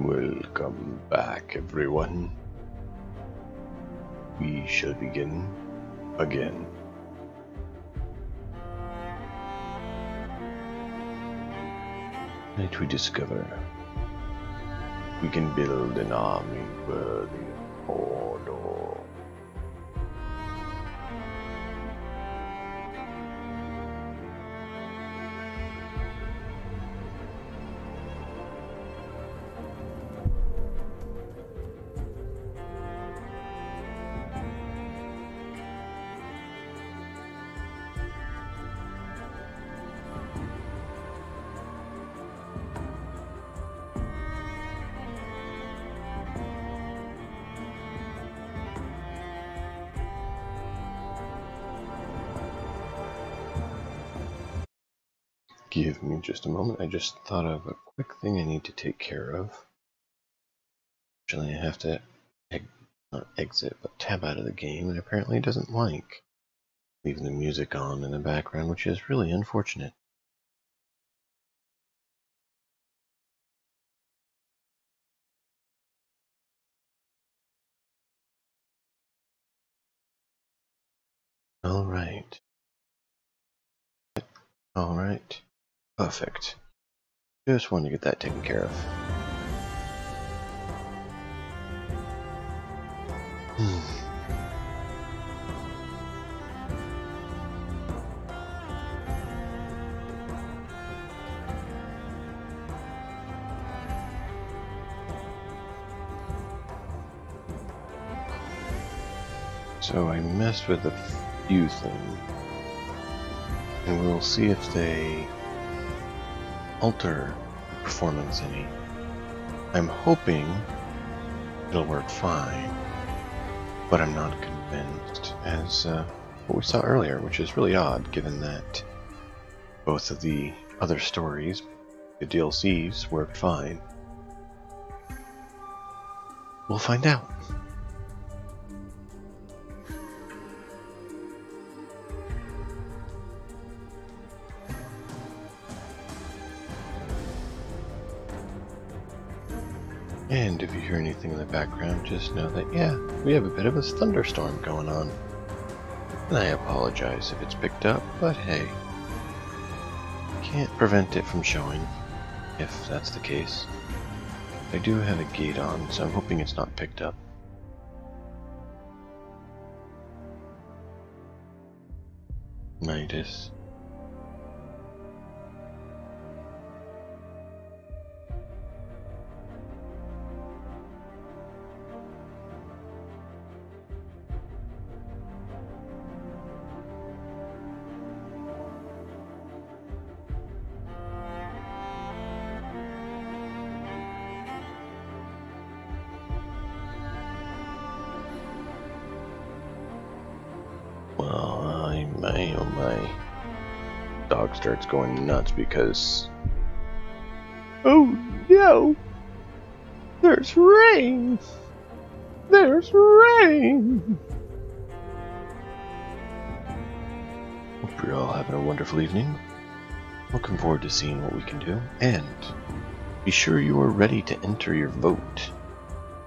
Welcome back, everyone. We shall begin again. Tonight we discover we can build an army worthy of Mordor. Just a moment. I just thought of a quick thing I need to take care of. Actually, I have to not exit, but tab out of the game, and apparently it doesn't like leaving the music on in the background, which is really unfortunate. All right. All right. Perfect. Just wanted to get that taken care of. Hmm. So I messed with a few things. And we'll see if they alter the performance any. I'm hoping it'll work fine, but I'm not convinced, as uh, what we saw earlier, which is really odd given that both of the other stories, the DLCs, worked fine. We'll find out. And if you hear anything in the background, just know that, yeah, we have a bit of a thunderstorm going on. And I apologize if it's picked up, but hey, can't prevent it from showing, if that's the case. I do have a gate on, so I'm hoping it's not picked up. Midas. Starts going nuts because Oh no! There's rain! There's rain! Hope you're all having a wonderful evening. Looking forward to seeing what we can do. And be sure you are ready to enter your vote.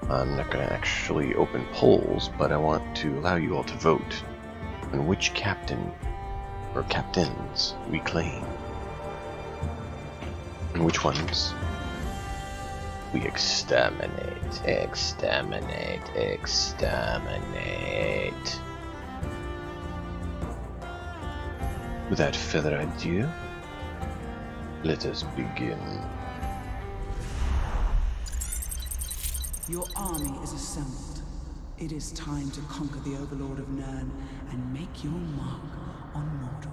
I'm not going to actually open polls, but I want to allow you all to vote on which captain or captains we claim. And which ones we exterminate, exterminate, exterminate. Without further ado, let us begin. Your army is assembled. It is time to conquer the Overlord of Nurn and make your mark on Mordor.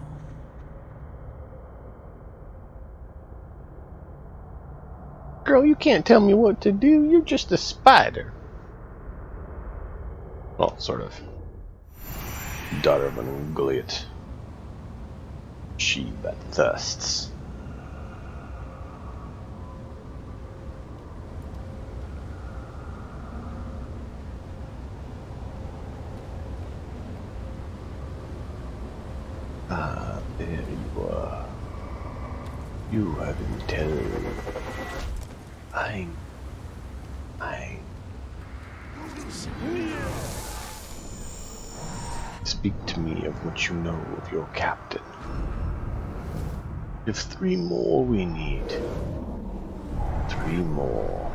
Girl, you can't tell me what to do. You're just a spider. Well, sort of. Daughter of an Ungoliant. She that thirsts. Ah, there you are. You have intel. I'm Speak to me of you know of your captain. If three more we need. Three more.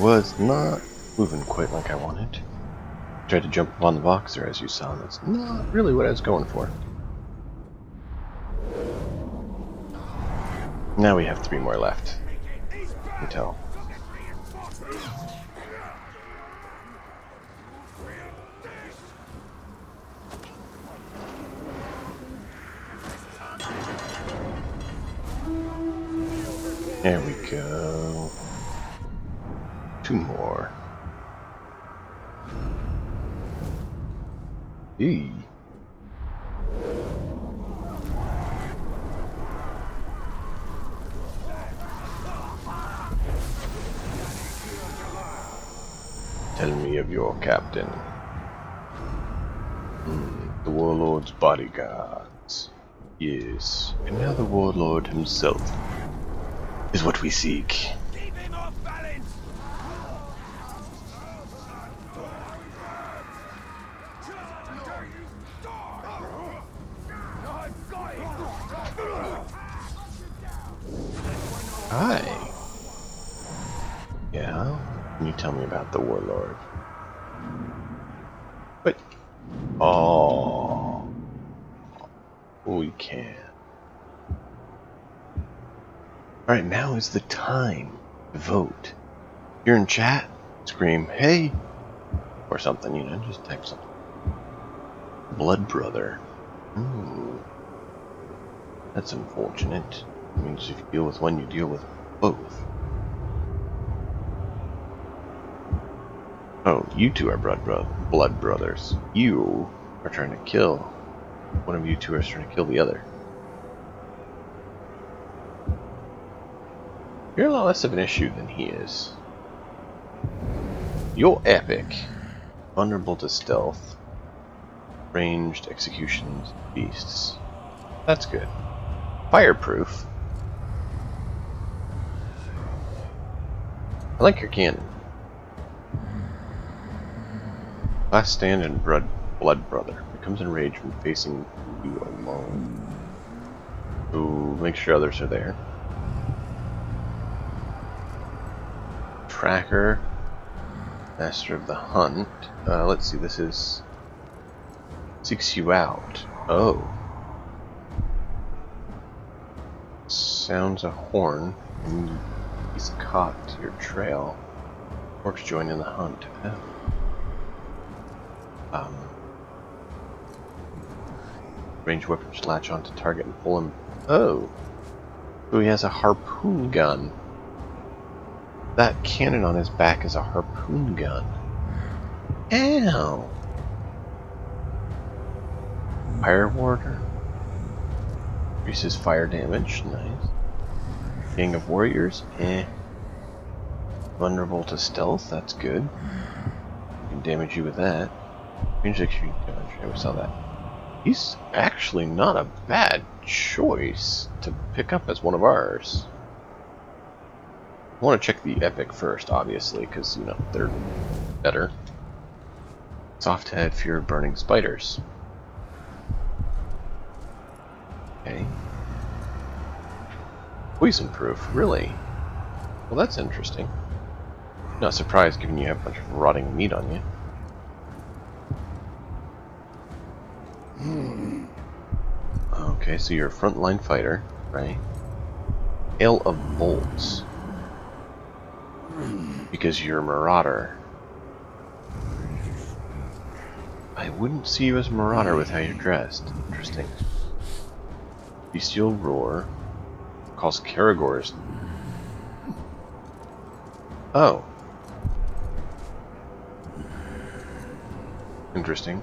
Was not moving quite like I wanted. Tried to jump up on the boxer as you saw, and that's not really what I was going for. Now we have three more left. Tell. There we. Two more. Eee. Tell me of your captain. Hmm, the warlord's bodyguards. Yes, and now the warlord himself is what we seek. Keep him off balance! I've got him! Hi. Yeah? Can you tell me about the warlord? But oh, we can. All right, now is the time to vote. You're in chat, scream "Hey" or something. You know, just type something. Blood brother. Ooh, that's unfortunate. It means if you deal with one, you deal with both. Oh, you two are blood, bro- blood brothers. You are trying to kill. One of you two is trying to kill the other. You're a lot less of an issue than he is. You're epic. Vulnerable to stealth. Ranged executions, beasts. That's good. Fireproof. I like your cannon. Last stand and blood, blood brother becomes enraged when facing you alone. Ooh, make sure others are there. Tracker, master of the hunt. Uh, let's see, this is seeks you out. Oh, sounds a horn. and He's caught your trail. Orcs join in the hunt. Oh. Um, range weapons latch onto target and pull him. Oh, so he has a harpoon gun. That cannon on his back is a harpoon gun. Ow! Fire warder. Increases fire damage. Nice. Gang of warriors. Eh. Vulnerable to stealth. That's good. Can damage you with that. Range execute damage. We saw that. He's actually not a bad choice to pick up as one of ours. I want to check the epic first, obviously, because, you know, they're better. Soft head, fear of burning spiders. Okay. Poison proof, really? Well, that's interesting. Not surprised given you have a bunch of rotting meat on you. Hmm. Okay, so you're a frontline fighter, right? Hail of bolts. Because you're a marauder. I wouldn't see you as a marauder with how you're dressed. Interesting. Bestial roar. Calls Caragors. Oh. Interesting.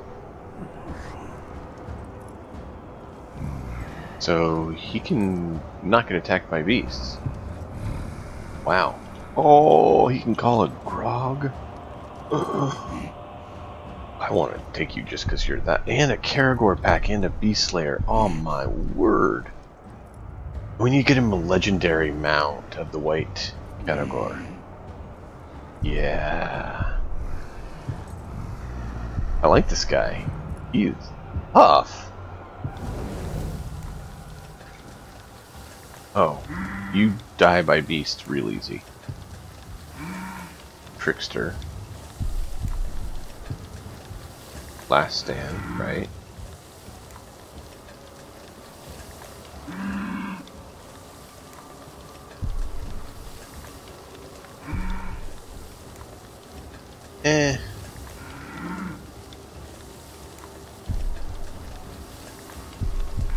So he can not get attacked by beasts. Wow. Oh, he can call a Graug. I want to take you just because you're that. And a Caragor pack and a Beast Slayer. Oh my word. We need to get him a legendary mount of the white Caragor. Yeah. I like this guy. He's tough. Oh, you die by beast real easy. Trickster. Last stand, right? Eh.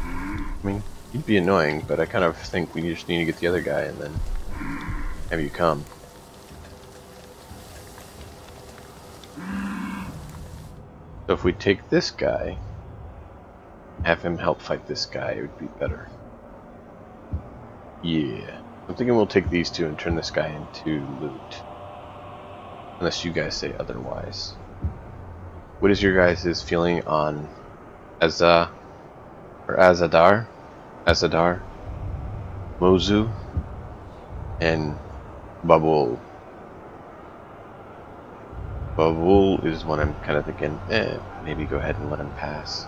I mean, you'd be annoying, but I kind of think we just need to get the other guy and then have you come. So if we take this guy, have him help fight this guy, it would be better. Yeah. I'm thinking we'll take these two and turn this guy into loot. Unless you guys say otherwise. What is your guys' feeling on Azza or Azadar? Azadar? Mozu? And Babul. Babul is one I'm kind of thinking, eh, maybe go ahead and let him pass.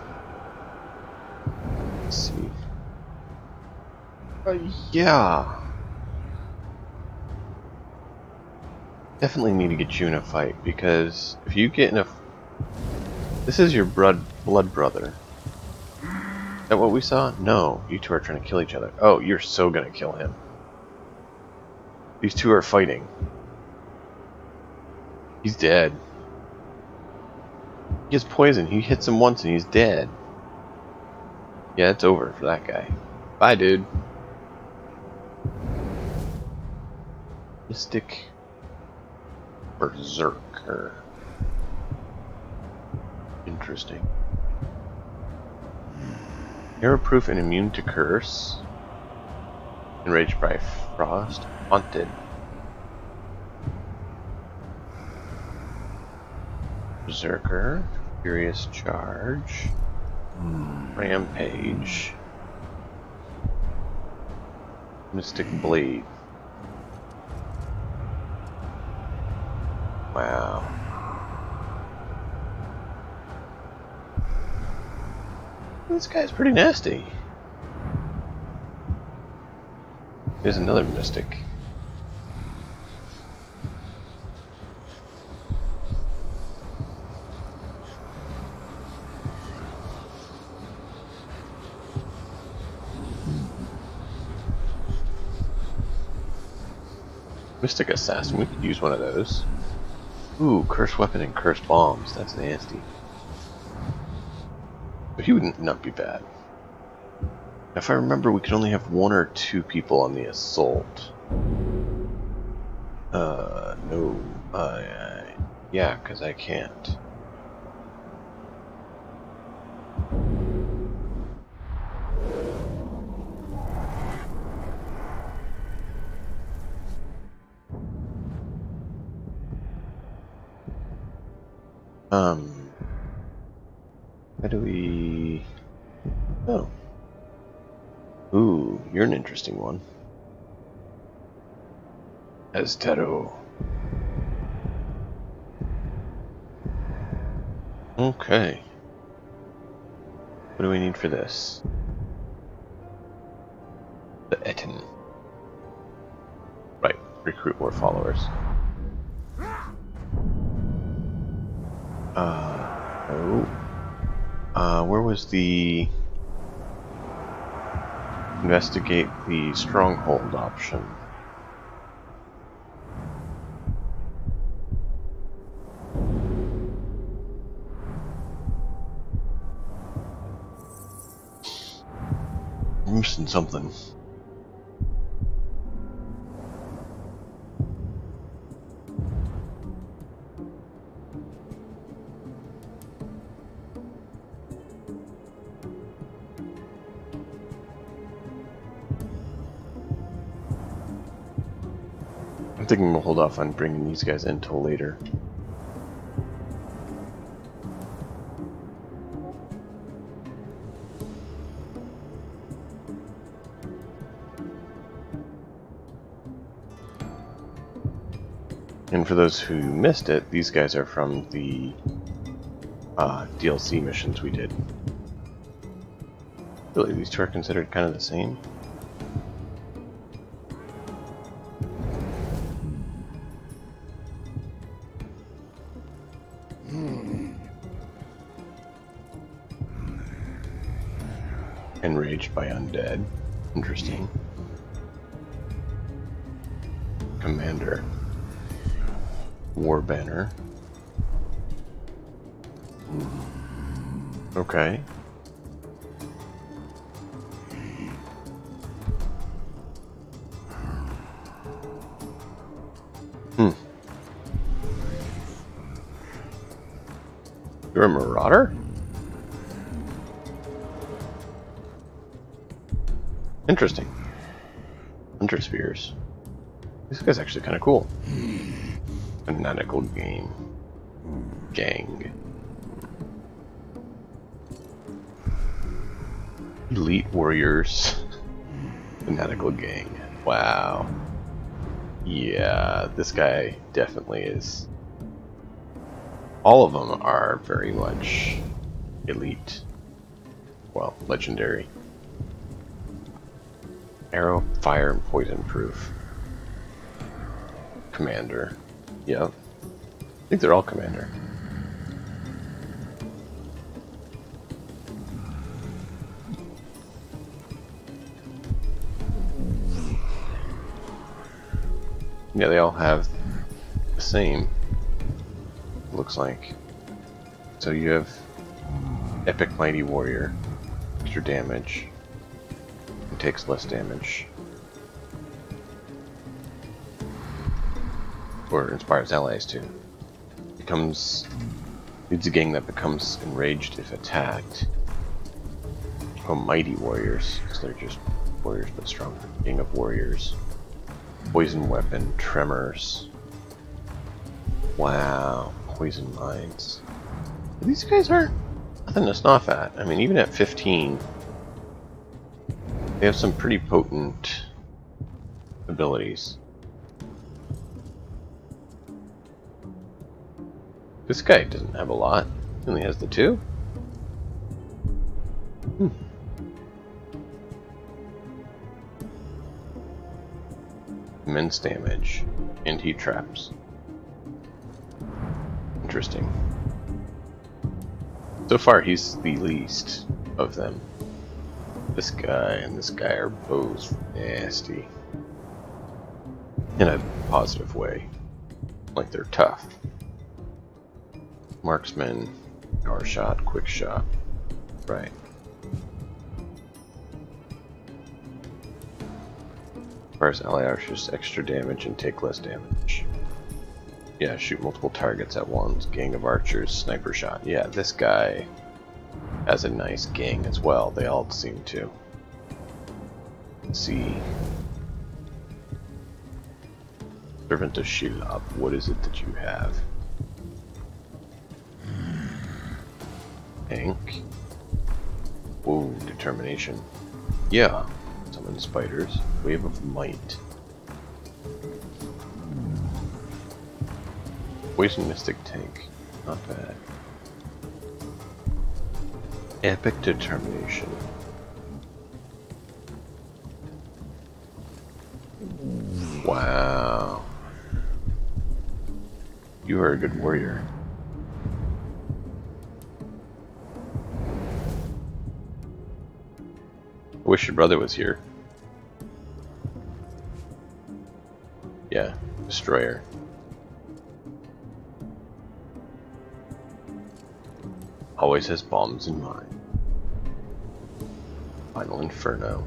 Let's see. Uh, yeah. Definitely need to get you in a fight because if you get in a, this is your blood blood brother. Is that what we saw? No, you two are trying to kill each other. Oh, you're so gonna kill him. These two are fighting. He's dead. He gets poison. He hits him once and he's dead. Yeah, it's over for that guy. Bye, dude. Mystic Berserker. Interesting. Arrow-proof and immune to curse. Enraged by frost. Haunted. Berserker. Furious Charge. Hmm. Rampage. Mystic Blade. Wow. This guy's pretty nasty. There's another mystic. Mystic Assassin, we could use one of those. Ooh, cursed weapon and cursed bombs. That's nasty. But he would not be bad. If I remember, we could only have one or two people on the assault. Uh, no. Uh, yeah, because I can't. Oh, ooh, you're an interesting one. Aztero. Okay. What do we need for this? The Etin. Right, recruit more followers. Uh, oh. Uh, where was the investigate the stronghold option? I'm missing something. I'm we'll hold off on bringing these guys in until later. And for those who missed it, these guys are from the uh, DLC missions we did. Really, these two are considered kind of the same. Undead. Interesting. Commander. War banner. Okay. Interesting. Hunter spears. This guy's actually kind of cool. Fanatical game. Gang. Elite Warriors. Fanatical Gang. Wow. Yeah, this guy definitely is. All of them are very much elite. Well, legendary. Arrow, fire, and poison proof. Commander. Yep. I think they're all commander. Yeah, they all have the same. Looks like. So you have Epic Mighty Warrior, extra damage, takes less damage. Or inspires allies to. Becomes leads a gang that becomes enraged if attacked. Oh, mighty warriors, because they're just warriors but stronger. Gang of warriors. Poison weapon, tremors. Wow, poison mines. These guys aren't nothing to snuff at. I mean, even at 15, they have some pretty potent abilities. This guy doesn't have a lot. He only has the two. Hmm. Immense damage. And heat traps. Interesting. So far, he's the least of them. This guy and this guy are both nasty. In a positive way. Like they're tough. Marksman, power shot, quick shot. Right. Fires ally archers extra damage and take less damage. Yeah, shoot multiple targets at once. Gang of archers, sniper shot. Yeah, this guy has a nice gang as well. They all seem to. See. Servant of Shelob, what is it that you have? Ink. Whoa, determination. Yeah. Summon spiders. Wave of might. Poison Mystic Tank. Not bad. Epic Determination. Wow. You are a good warrior. I wish your brother was here. Yeah, Destroyer. Always has bombs in mind. Final Inferno.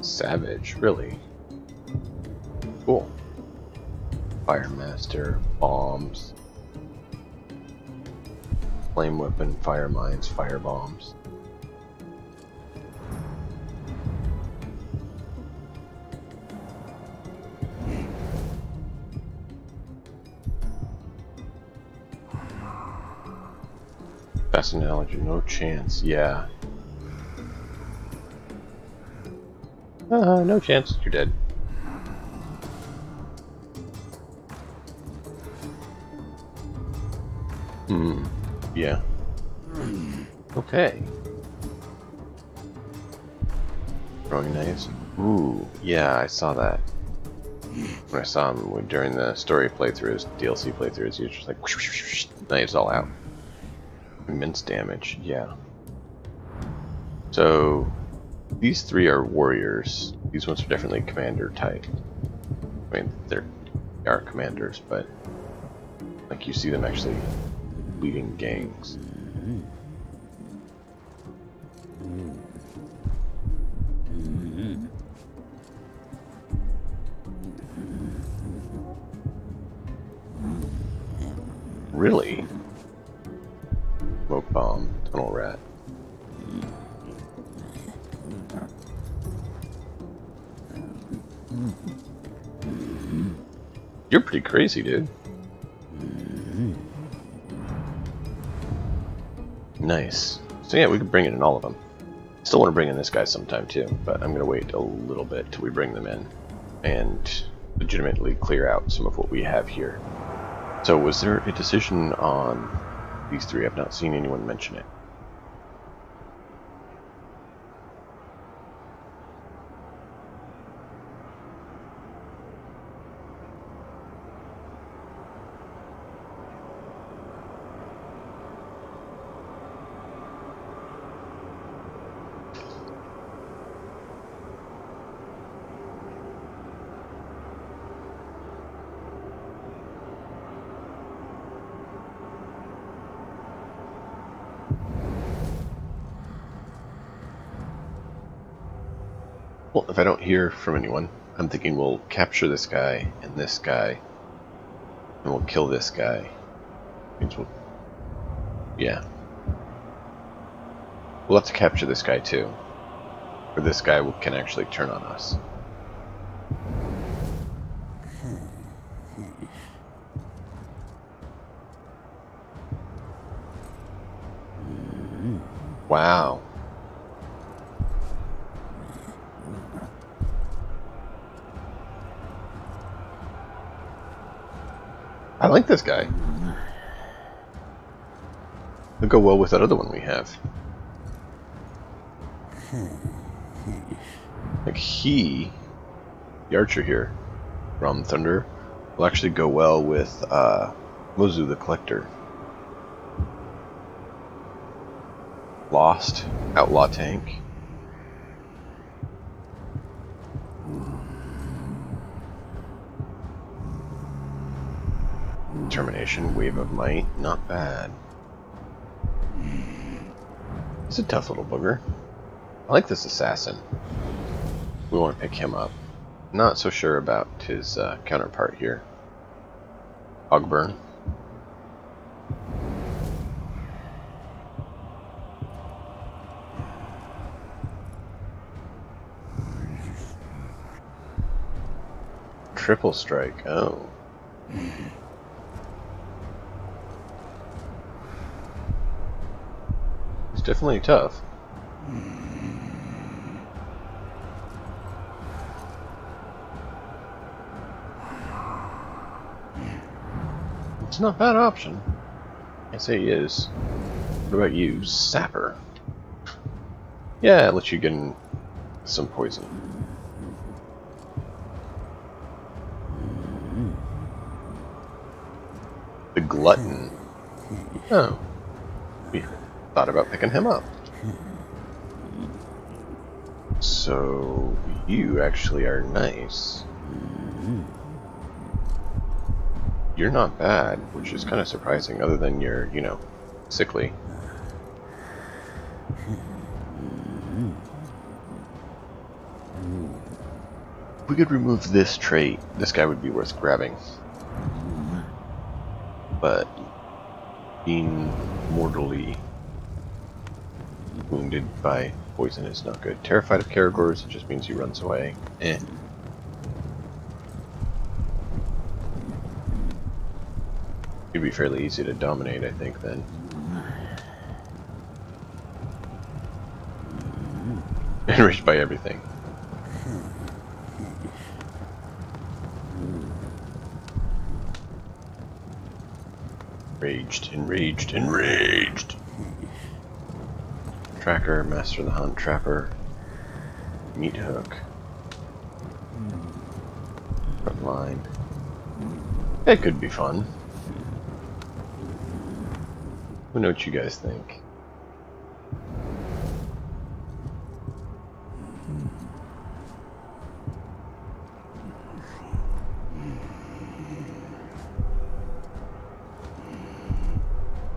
Savage, really? Cool. Fire Master, bombs, flame weapon, fire mines, fire bombs. Best analogy, no chance. Yeah. Uh, no chance. You're dead. Hmm. Yeah. Okay. Throwing knives. Ooh, yeah, I saw that. When I saw him during the story playthroughs, DLC playthroughs, he was just like whoosh, whoosh, whoosh, knives all out. Immense damage, yeah. So, these three are warriors. These ones are definitely commander type. I mean, they're, they are commanders, but like you see them actually leading gangs. Really? Smoke bomb, tunnel rat. You're pretty crazy, dude. Nice. So yeah, we could bring in all of them. Still want to bring in this guy sometime too, but I'm going to wait a little bit till we bring them in and legitimately clear out some of what we have here. So was there a decision on these three? I've not seen anyone mention it. Well, if I don't hear from anyone, I'm thinking we'll capture this guy and this guy, and we'll kill this guy. Means we'll, yeah. We'll have to capture this guy too, or this guy can actually turn on us. Wow. I like this guy. He'll go well with that other one we have. Like he, the archer here, from Thunder, will actually go well with uh, Mozu the Collector. Lost, Outlaw Tank. Determination, Wave of Might, not bad. He's a tough little booger. I like this assassin. We want to pick him up. Not so sure about his uh, counterpart here. Ogburn. Triple strike, oh. Definitely tough. It's not a bad option. I say he is. What about you, Sapper? Yeah, it lets you get in some poison. The Glutton. Oh. Thought about picking him up. So, you actually are nice. You're not bad, which is kind of surprising, other than you're, you know, sickly. If we could remove this trait, this guy would be worth grabbing. But being by poison is not good. Terrified of Caragors, it just means he runs away. Eh. It'd be fairly easy to dominate, I think, then. Enriched by everything. Enraged, enraged, enraged! Tracker, Master the Hunt, Trapper, Meat Hook. Front line. It could be fun. Let me know what you guys think.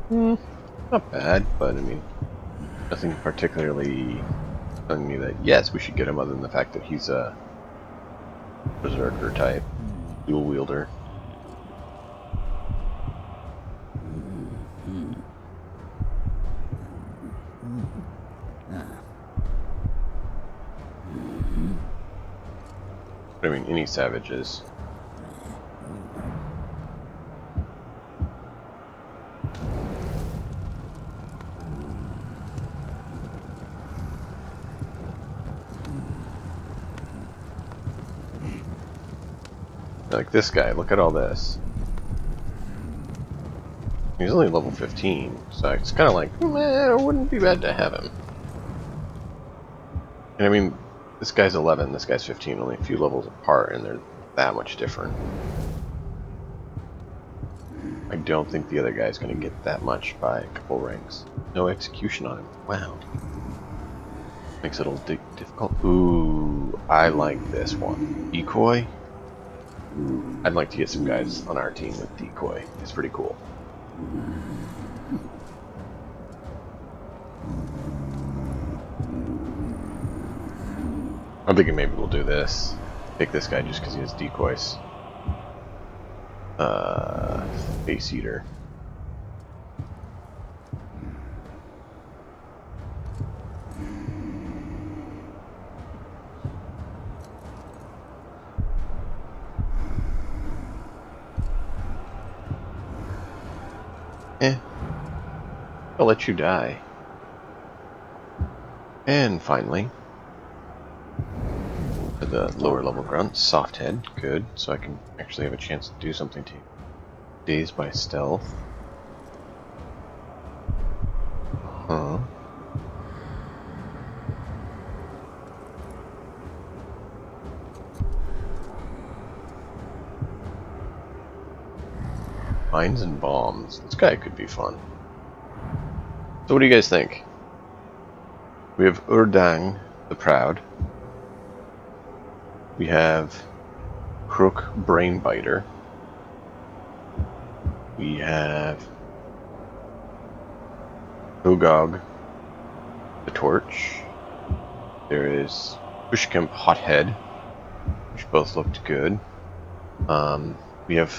Hmm, not bad, but I mean, nothing particularly telling me that yes, we should get him other than the fact that he's a berserker type, dual wielder. I mean, any savages. Like this guy, look at all this. He's only level 15, so it's kind of like, man, it wouldn't be bad to have him. And I mean, this guy's 11, this guy's 15, only a few levels apart, and they're that much different. I don't think the other guy's going to get that much by a couple ranks. No execution on him. Wow. Makes it a little di difficult. Ooh, I like this one. Decoy? I'd like to get some guys on our team with decoy. It's pretty cool. I'm thinking maybe we'll do this. Pick this guy just because he has decoys. Uh, face eater. I'll let you die. And finally, for the lower level grunt, soft head, good, so I can actually have a chance to do something to you. Dazed by stealth. Huh. Mines and bombs. This guy could be fun. So what do you guys think? We have Urdang the Proud. We have Crook Brainbiter. We have Ogog the Torch. There is Bushkemp Hothead, which both looked good. Um, we have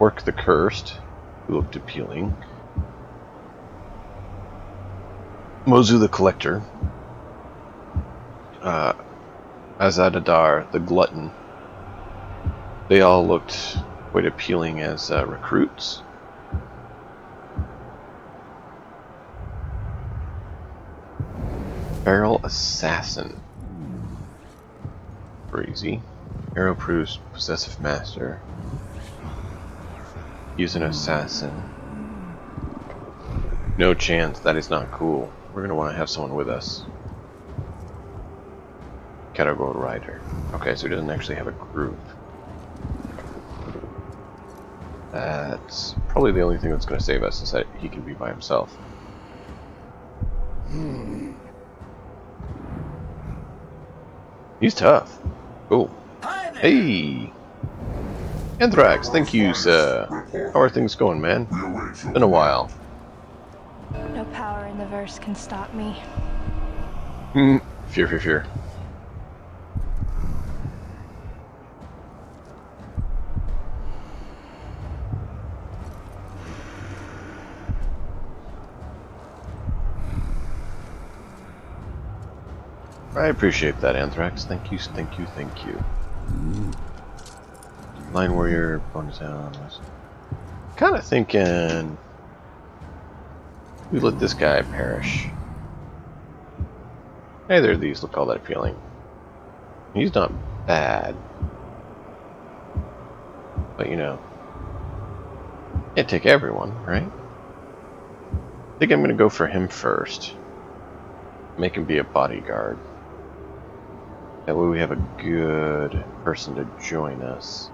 Orc the Cursed, who looked appealing. Mozu the Collector. Uh, Azadadar the Glutton. They all looked quite appealing as uh, recruits. Feral Assassin. Crazy. Arrow proves Possessive Master. He's an assassin. No chance, that is not cool. We're gonna want to have someone with us. Category Rider. Okay, so he doesn't actually have a group. That's probably the only thing that's to save us is that he can be by himself. Hmm. He's tough. Cool. Hey! Anthrax, thank you, sir. How are things going, man? Been a while. The verse can stop me. Hmm. Fear, fear, fear. I appreciate that, Anthrax. Thank you, thank you, thank you. Line Warrior, bonus down. Kind of thinking we let this guy perish. Neither of these look all that appealing. He's not bad. But you know, can't take everyone, right? I think I'm gonna go for him first. Make him be a bodyguard. That way we have a good person to join us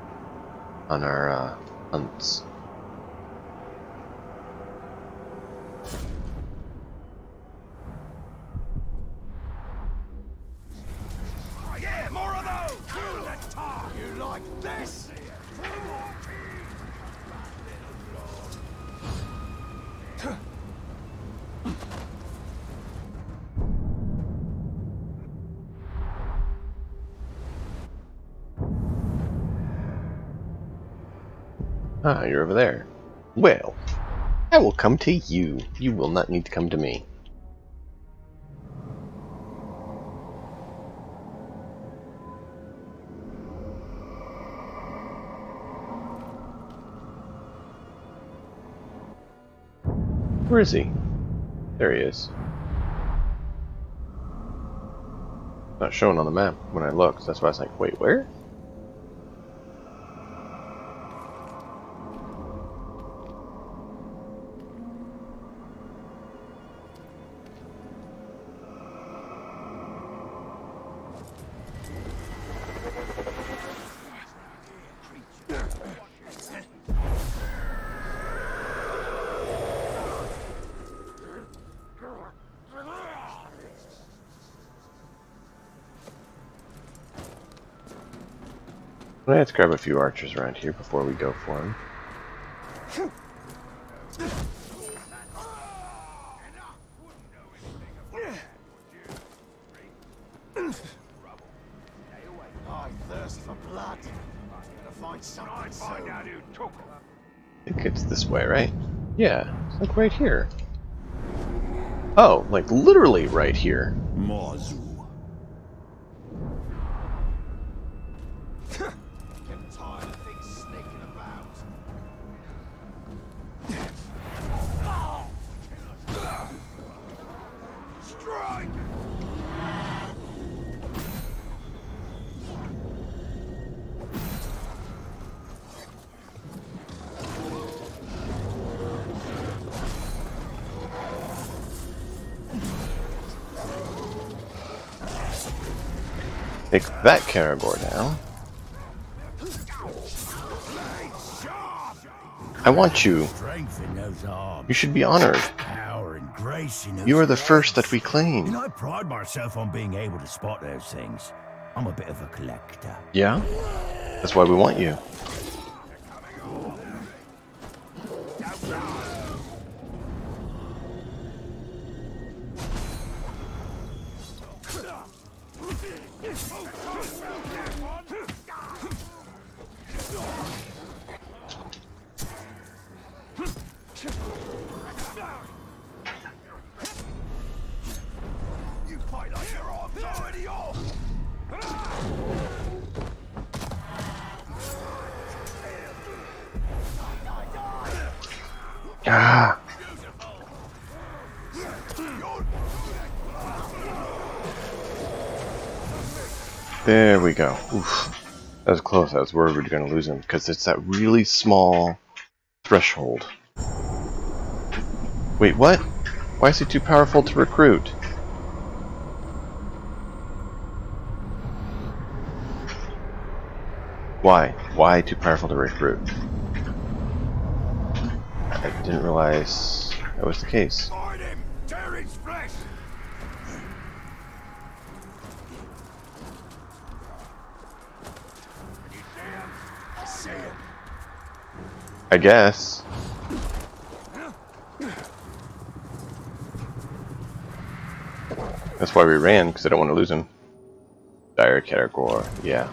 on our uh, hunts. Ah, you're over there. Well, I will come to you. You will not need to come to me. Where is he? There he is. Not shown on the map when I looked. That's why I was like, wait, where? Let's grab a few archers around here before we go for him. I thirst for blood. Find something Find out who took. I think it's this way, right? Yeah, like right here. Oh, like literally right here. Take that Caragor down. I want you. Strength in those arms. You should be honored. Power and grace in those You are the first that we claim. know, I pride myself on being able to spot those things. I'm a bit of a collector. Yeah? That's why we want. You was worried we were going to lose him because it's that really small threshold. Wait, what? Why is he too powerful to recruit? Why? Why too powerful to recruit? I didn't realize that was the case. Find him! Tear his flesh! Can you see him? I see him. I guess. That's why we ran, because I don't want to lose him. Dire Caragor, yeah.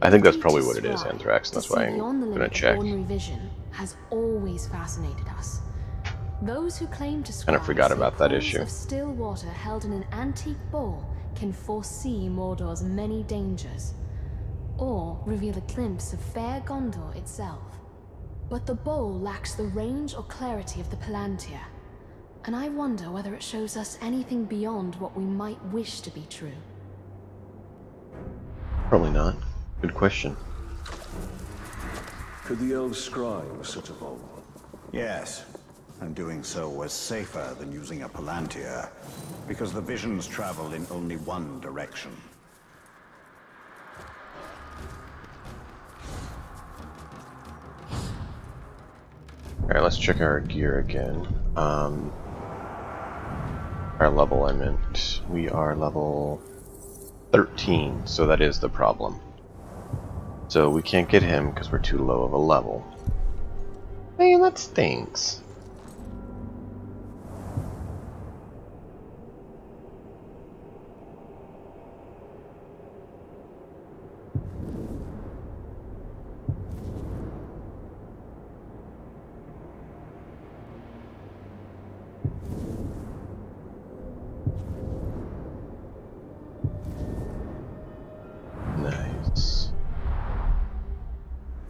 I think that's probably what it is, Anthrax, and that's why I'm gonna check. Vision has always fascinated us. Those who claim to Kinda forgot about that issue. of still water held in an antique bowl can foresee Mordor's many dangers, or reveal a glimpse of fair Gondor itself. But the bowl lacks the range or clarity of the Palantir. And I wonder whether it shows us anything beyond what we might wish to be true. Probably not. Good question. Could the elves scrying such a bowl? Yes, and doing so was safer than using a Palantir, because the visions travel in only one direction. Alright, let's check our gear again. Um, our level, I meant. We are level 13, so that is the problem. So we can't get him because we're too low of a level. Man, that stinks.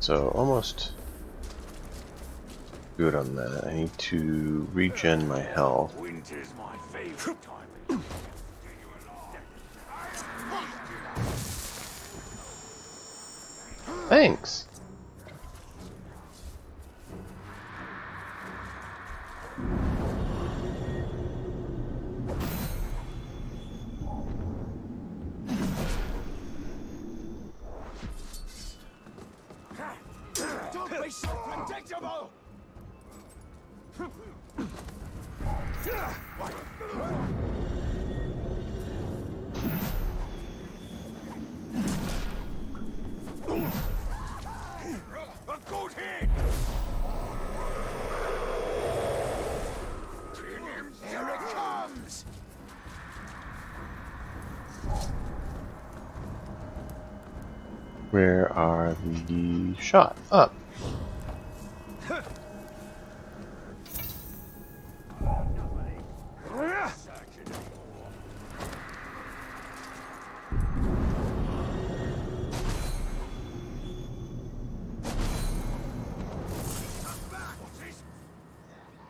So almost good on that. I need to regen my health. Winter's my favorite time. Thanks.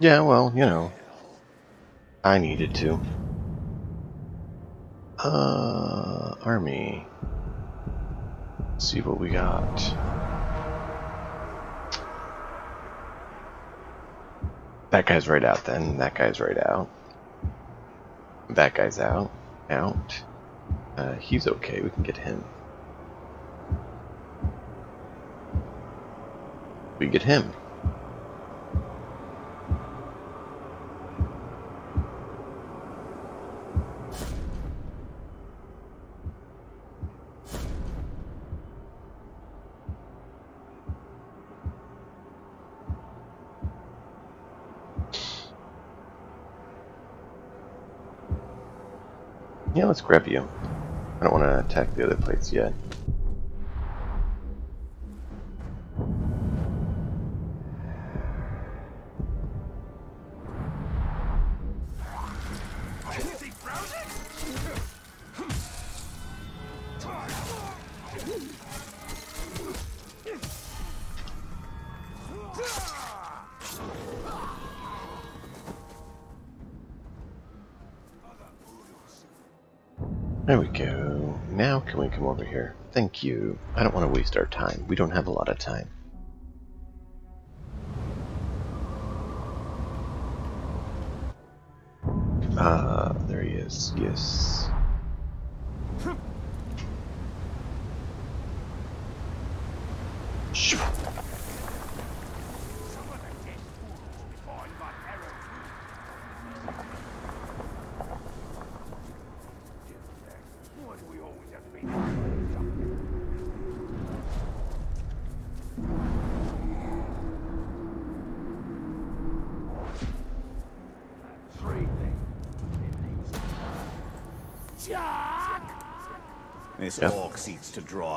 Yeah, well, you know. I needed to. Uh, army. Let's see what we got. That guy's right out then. That guy's right out. That guy's out. Out. Uh, he's okay. We can get him. We get him. Yeah, let's grab you. I don't want to attack the other plates yet. I don't want to waste our time. We don't have a lot of time.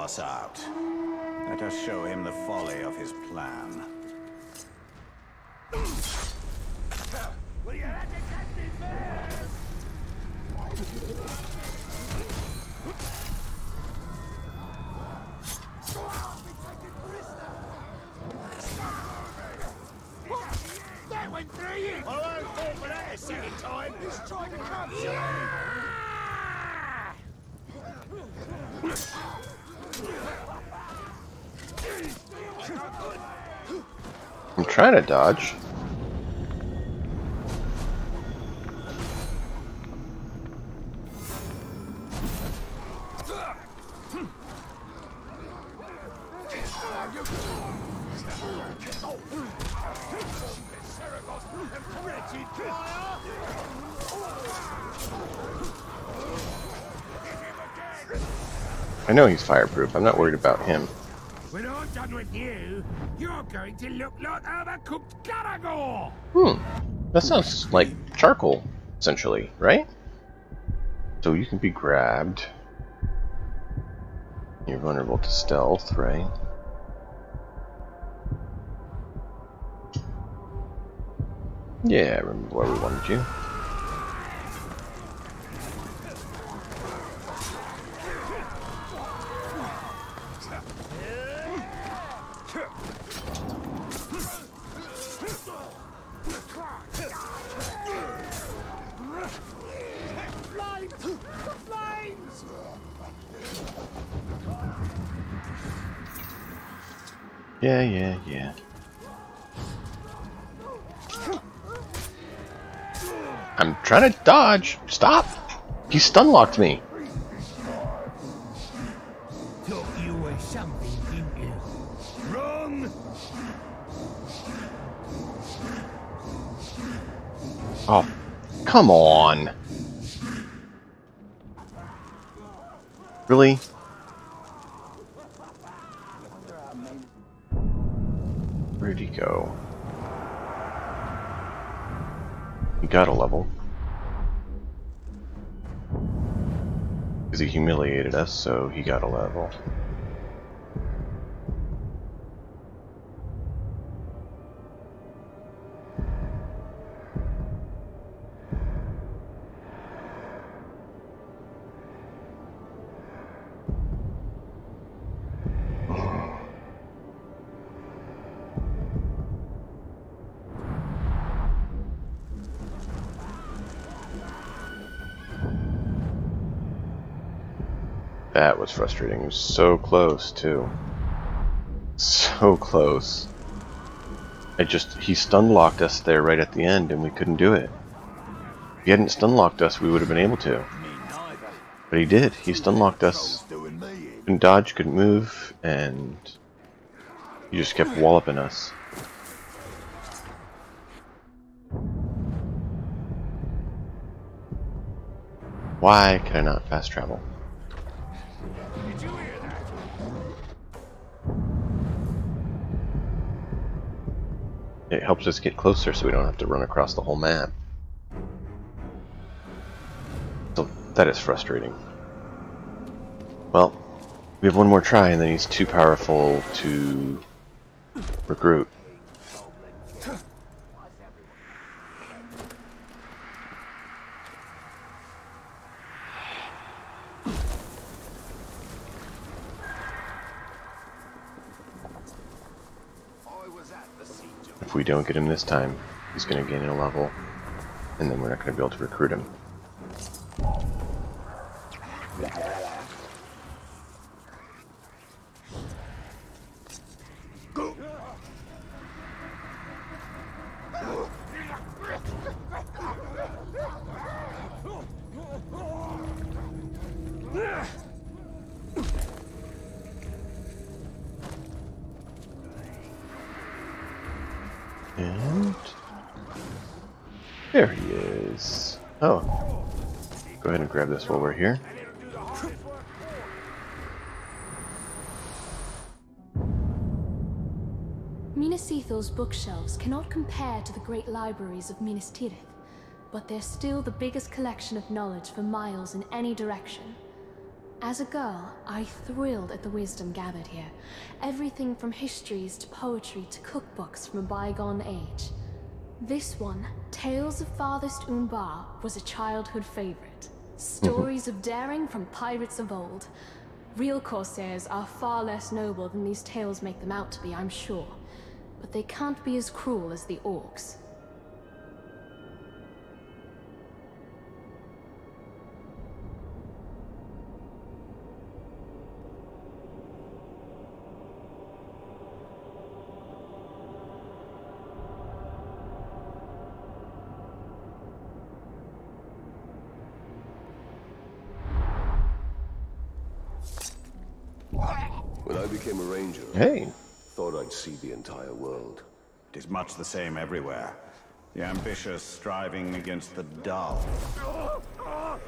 Us out. Let us show him the folly of his plan. Will you let the captain first? there, second time! He's trying to capture me! I'm to dodge. I know he's fireproof. I'm not worried about him. When I'm done with you, you're going to look like overcooked Caragor! Hmm. That sounds like charcoal, essentially, right? So you can be grabbed. You're vulnerable to stealth, right? Yeah, I remember where we wanted you. Trying to dodge. Stop! He stun locked me. Thought you were something, didn't you? Wrong! Oh, come on. Because he humiliated us, so he got a level. Was frustrating. It was so close, too. So close. I just, he stun locked us there right at the end and we couldn't do it. If he hadn't stun locked us, we would have been able to. But he did. He stun locked us. Couldn't dodge, couldn't move, and he just kept walloping us. Why can I not fast travel? It helps us get closer so we don't have to run across the whole map. So that is frustrating. Well, we have one more try and then he's too powerful to recruit. I was at the siege of If we don't get him this time, he's going to gain a level, and then we're not going to be able to recruit him. This while we're here. Minas Ithil's bookshelves cannot compare to the great libraries of Minas Tirith, but they're still the biggest collection of knowledge for miles in any direction. As a girl, I thrilled at the wisdom gathered here. Everything from histories to poetry to cookbooks from a bygone age. This one, Tales of Farthest Umbar, was a childhood favorite. Mm-hmm. Stories of daring from pirates of old. Real corsairs are far less noble than these tales make them out to be, I'm sure. But they can't be as cruel as the orcs. Became a ranger, Hey, thought I'd see the entire world. It is much the same everywhere. The ambitious striving against the dull. Are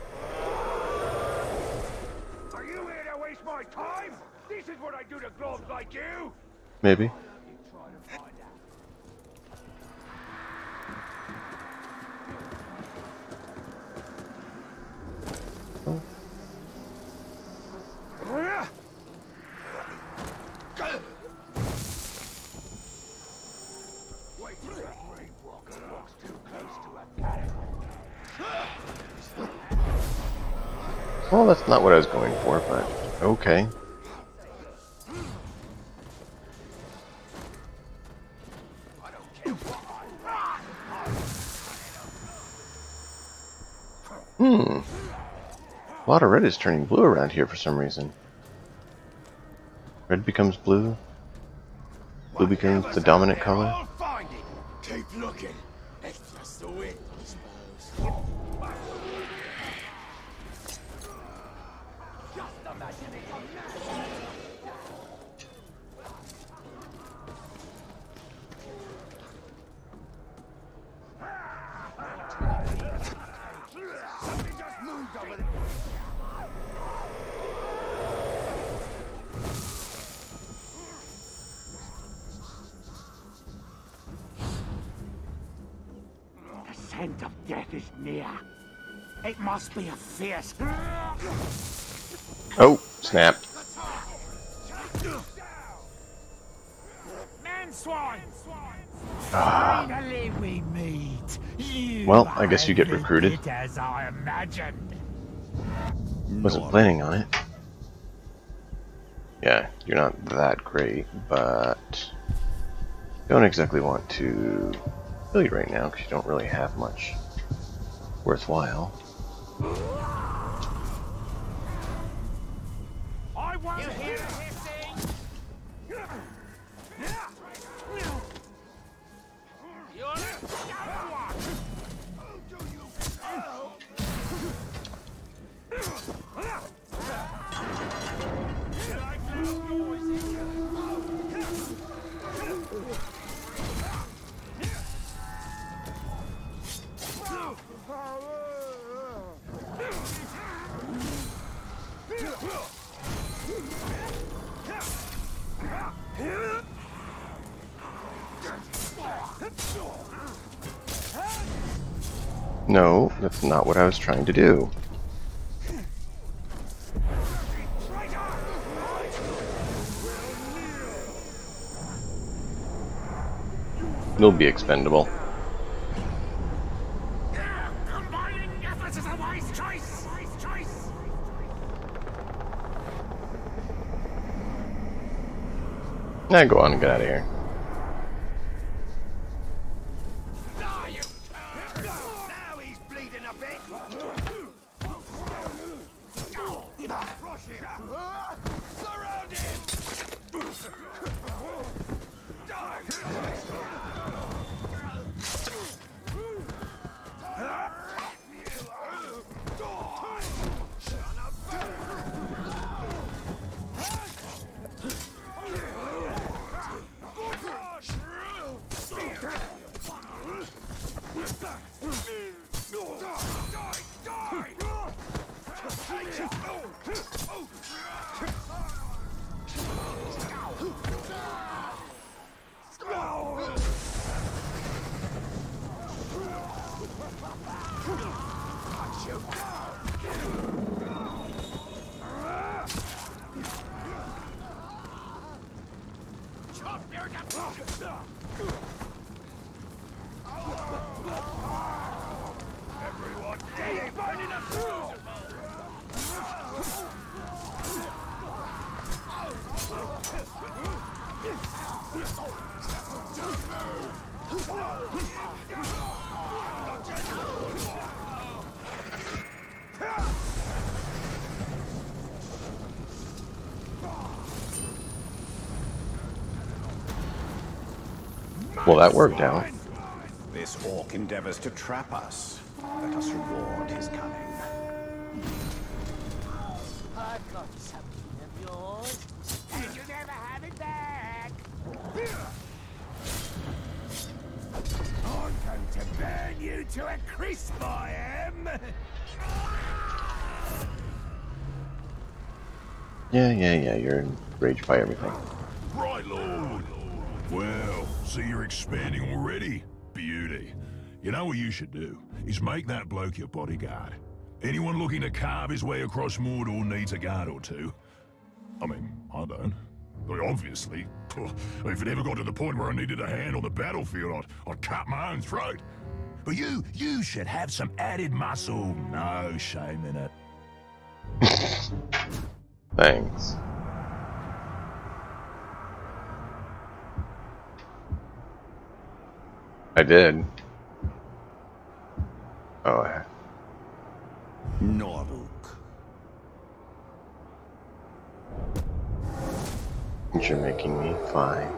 you here to waste my time? This is what I do to globs like you! maybe. Not what I was going for, but okay. Hmm. A lot of red is turning blue around here for some reason. Red becomes blue. Blue becomes the dominant color. Fierce. Oh, snap. Man! Finally we meet. You Well, I guess you get recruited. As I imagined. Wasn't planning on it. Yeah, you're not that great, but don't exactly want to kill you right now because you don't really have much worthwhile. Not what I was trying to do. You'll be expendable. Now go on and get out of here. pull that worked out. This orc endeavors to trap us. Let us reward his cunning. I've got something of yours, and you never have it back. I'm going to burn you to a crisp, I am. Yeah, yeah, yeah. You're enraged by everything. You know what you should do? Is make that bloke your bodyguard. Anyone looking to carve his way across Mordor needs a guard or two. I mean, I don't. I obviously. If it ever got to the point where I needed a hand on the battlefield, I'd, I'd cut my own throat. But you, you should have some added muscle. No shame in it. Thanks. I did. Oh, I- Norduk. you're making me fine.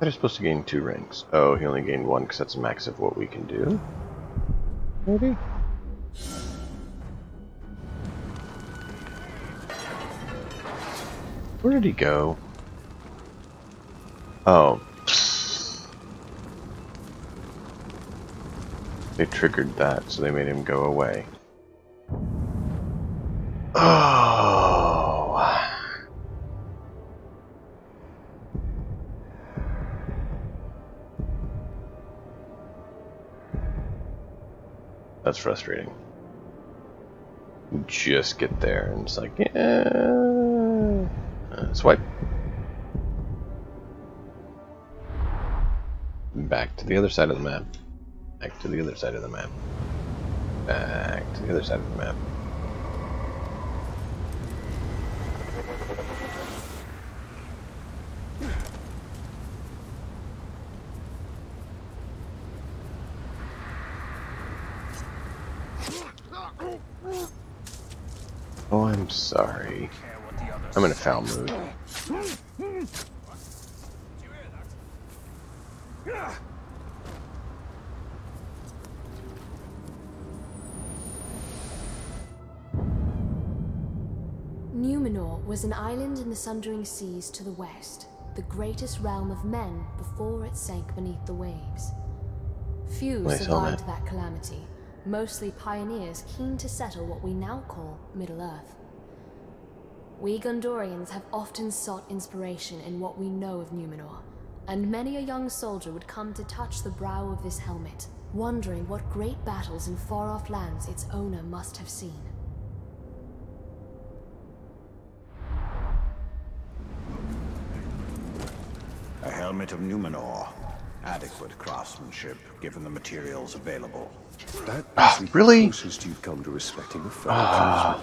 That is supposed to gain two ranks. Oh, he only gained one because that's the max of what we can do. Maybe? Where did he go? Oh. They triggered that, so they made him go away. Oh. That's frustrating. You just get there and it's like, yeah. Uh, swipe. Back to the other side of the map. Back to the other side of the map. Back to the other side of the map. Oh, I'm sorry. I'm in a foul mood. Numenor was an island in the Sundering Seas to the west, the greatest realm of men before it sank beneath the waves. Few Nice survived helmet. that calamity, mostly pioneers keen to settle what we now call Middle-earth. We Gondorians have often sought inspiration in what we know of Numenor, and many a young soldier would come to touch the brow of this helmet, wondering what great battles in far-off lands its owner must have seen. A helmet of Numenor. Adequate craftsmanship, given the materials available. That is the really? closest you've come to respecting a fellow Ah.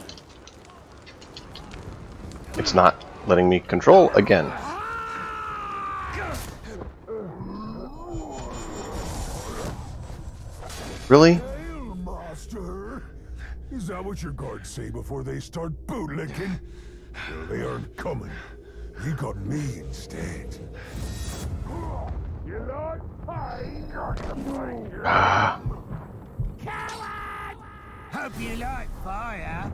It's not letting me control again. Really? Hail, master! Is that what your guards say before they start bootlicking? Well, they aren't coming. You got me instead. Coward! Hope you like fire.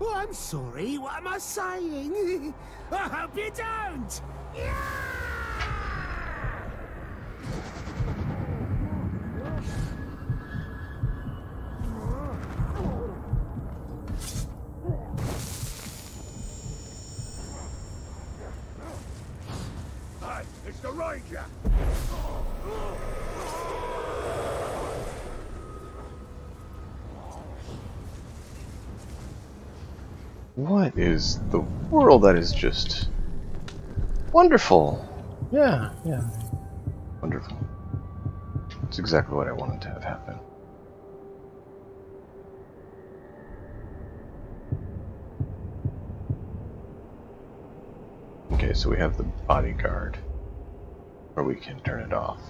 Oh, I'm sorry. What am I saying? I hope you don't. Hey, it's the Ranger! What is the world that is just wonderful? Yeah, yeah. Wonderful. It's exactly what I wanted to have happen. Okay, so we have the bodyguard. Or we can turn it off.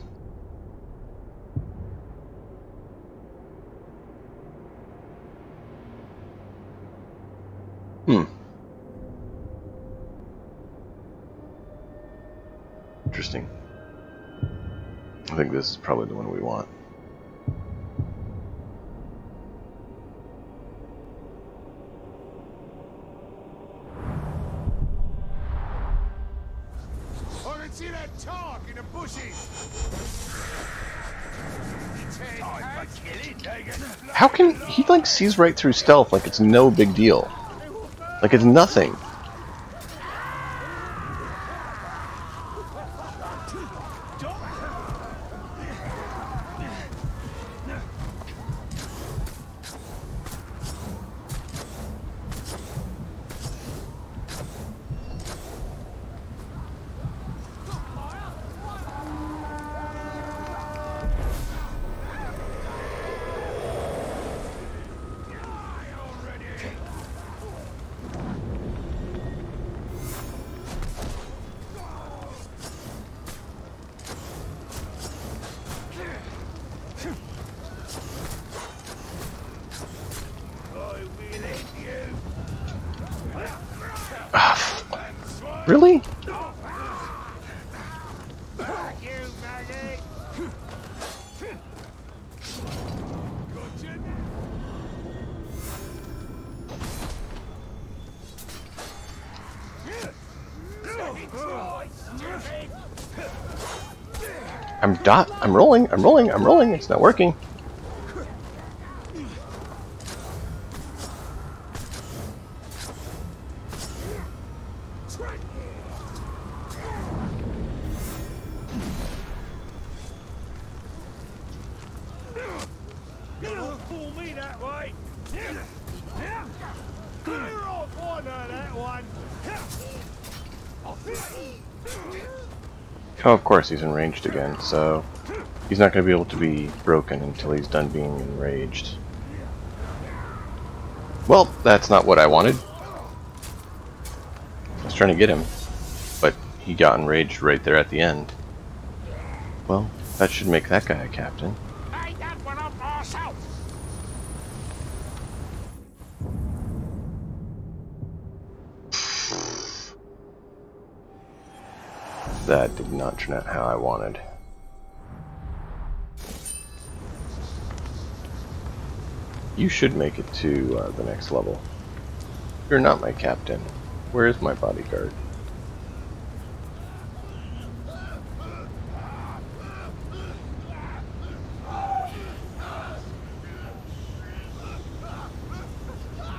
Hmm. Interesting. I think this is probably the one we want. I can see that tark in the bushes. How can he like sees right through stealth like it's no big deal? Like it's nothing. I'm rolling. I'm rolling. It's not working. Oh, of course he's enraged again, so he's not going to be able to be broken until he's done being enraged. Well, that's not what I wanted. I was trying to get him, but he got enraged right there at the end. Well, that should make that guy a captain. Hey, that one up ourselves. That did not turn out how I wanted. You should make it to uh, the next level. You're not my captain. Where is my bodyguard?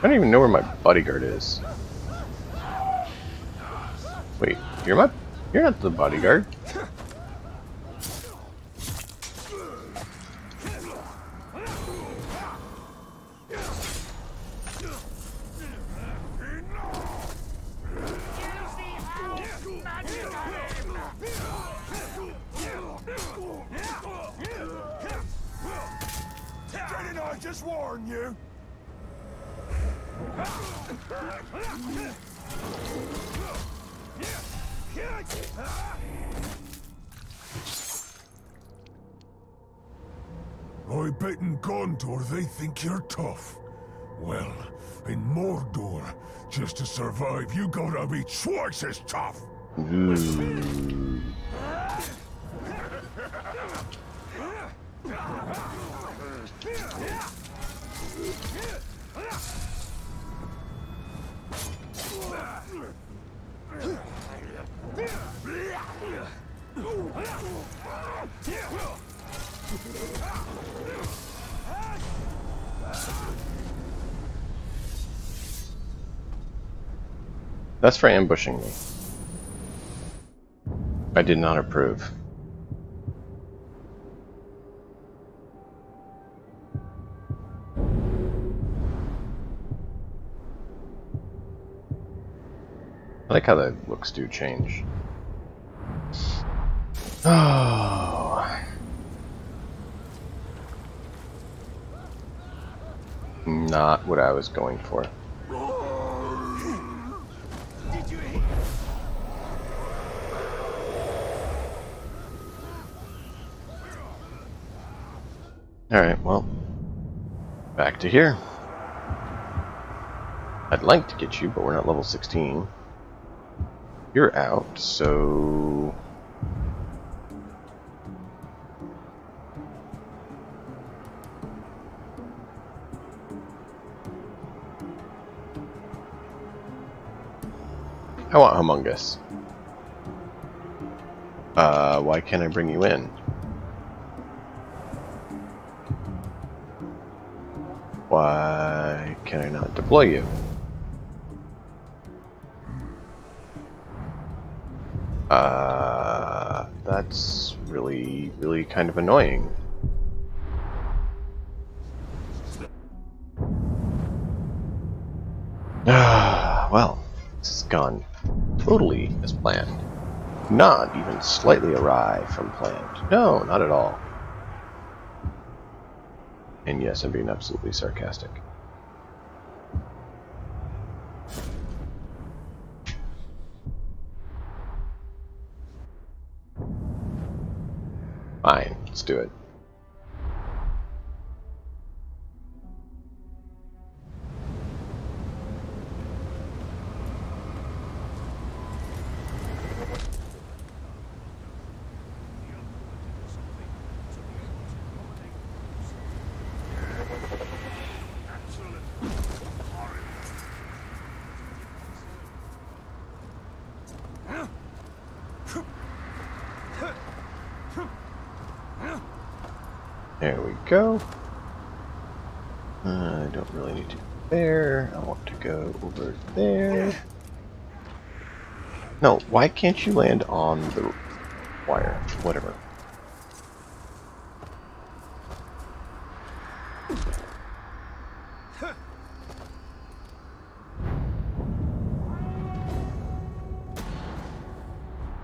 I don't even know where my bodyguard is. Wait, you're my you're not the bodyguard. Twice as tough. Ooh. For ambushing me. I did not approve. I like how the looks do change. Oh. Not what I was going for. Alright, well, back to here. I'd like to get you, but we're not level 16. You're out, so... I want Humongous. Uh, why can't I bring you in? Can I not deploy you? Uh, that's really, really kind of annoying. Well, this has gone totally as planned. Not even slightly awry from planned. No, not at all. And yes, I'm being absolutely sarcastic. Do it. Why can't you land on the wire? Whatever.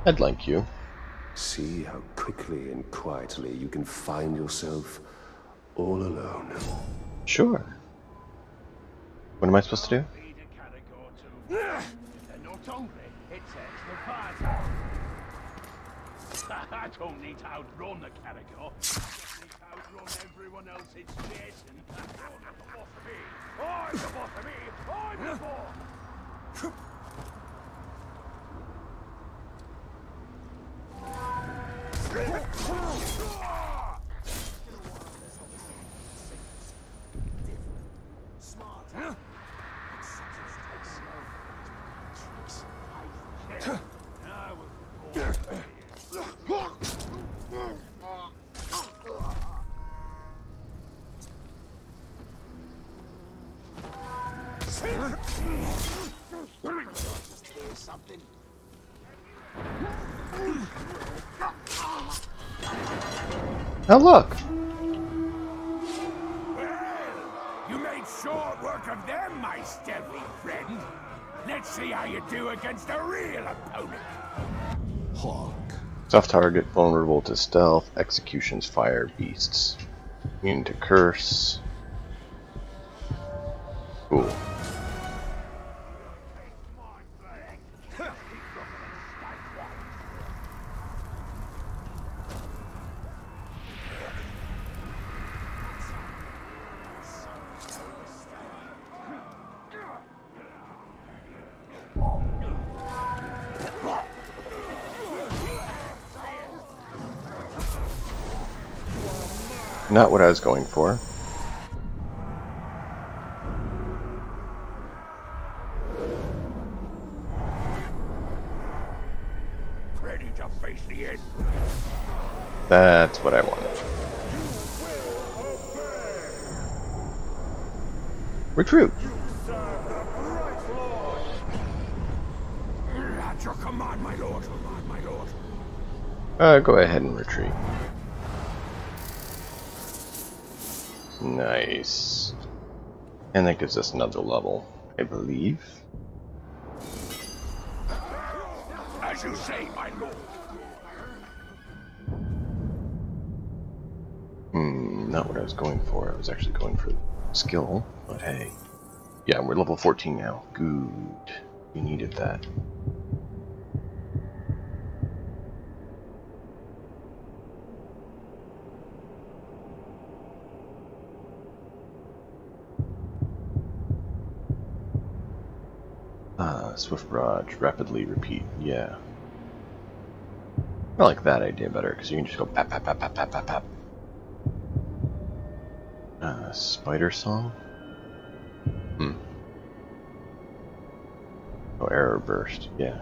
I'd like you. See how quickly and quietly you can find yourself all alone. Sure. What am I supposed to do? Oh look! You made short work of them, my stealthy friend. Let's see how you do against a real opponent. Hawk. Soft target, vulnerable to stealth, executions, fire, beasts. Immune to curse. Not what I was going for. Ready to face the end. That's what I wanted. Recruit! At your command, my lord. My lord. Uh, go ahead and retreat. And that gives us another level, I believe. As you say, my lord. Hmm, not what I was going for. I was actually going for skill, but hey. Yeah, we're level 14 now. Good. We needed that. Ah, Swift Barrage, rapidly repeat, yeah. I like that idea better, because you can just go pap pap pap pap pap pap pap. Uh, spider song? Hmm. Oh, error burst, yeah.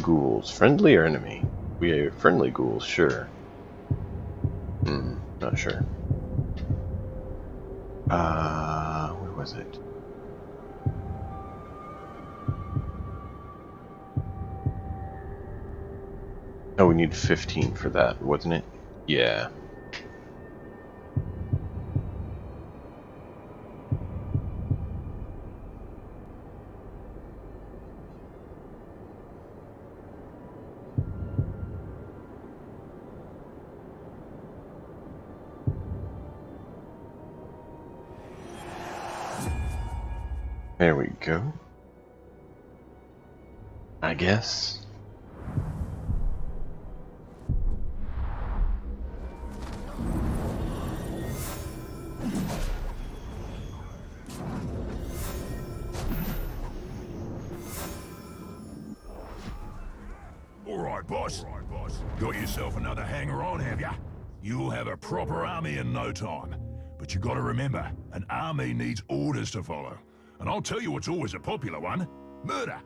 ghouls. Friendly or enemy? We are friendly ghouls, sure. Sure. Uh, where was it? Oh, we need 15 for that, wasn't it? Yeah. Guess. All right, boss. Got yourself another hanger-on, have ya? You'll have a proper army in no time. But you gotta remember, an army needs orders to follow. And I'll tell you what's always a popular one. Murder.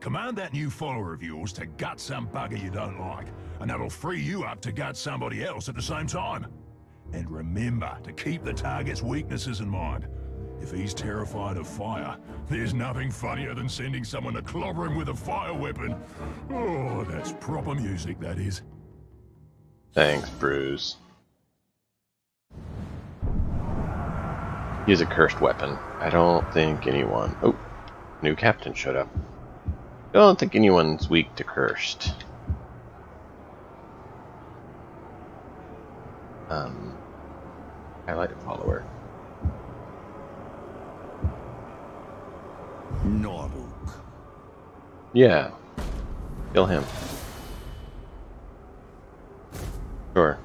Command that new follower of yours to gut some bugger you don't like, and that'll free you up to gut somebody else at the same time. And remember to keep the target's weaknesses in mind. If he's terrified of fire, there's nothing funnier than sending someone to clobber him with a fire weapon. Oh, that's proper music, that is. Thanks, Bruz. He's a cursed weapon. I don't think anyone... Oh, new captain showed up. I don't think anyone's weak to cursed. Um, highlight follower. Noruk. Yeah. Kill him. Sure.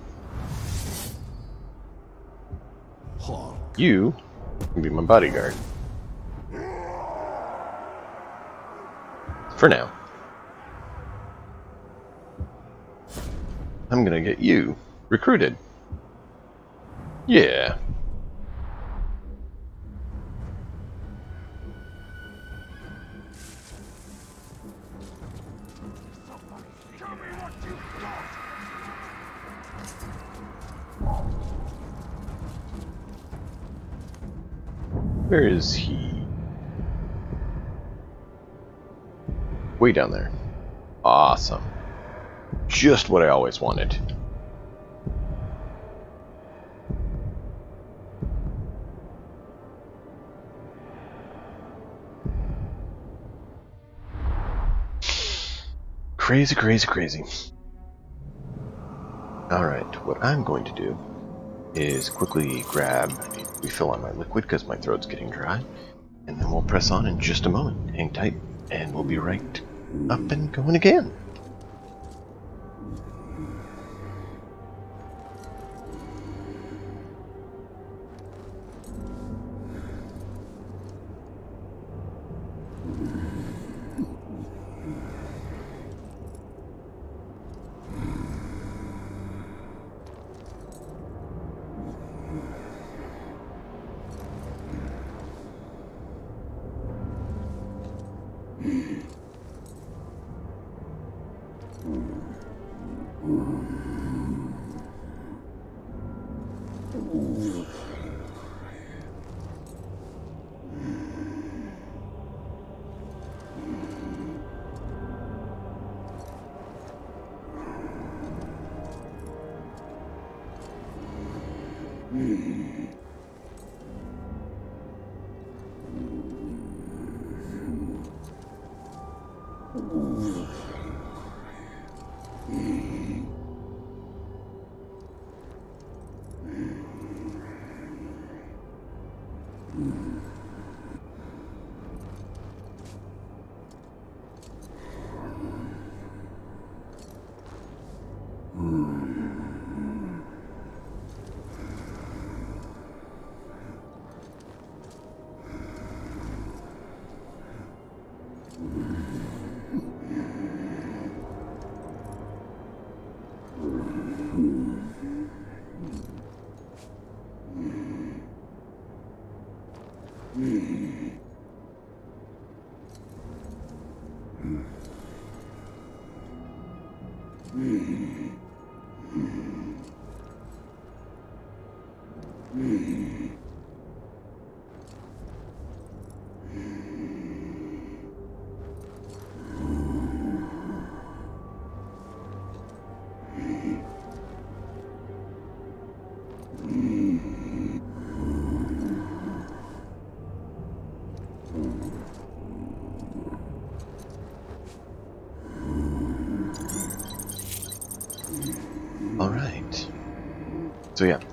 Hawk. You can be my bodyguard. For now. I'm gonna get you recruited. Yeah. Where is he? Way down there. Awesome. Just what I always wanted. Crazy, crazy, crazy. Alright, what I'm going to do is quickly grab a refill on my liquid because my throat's getting dry, and then we'll press on in just a moment. Hang tight, and we'll be right up and going again.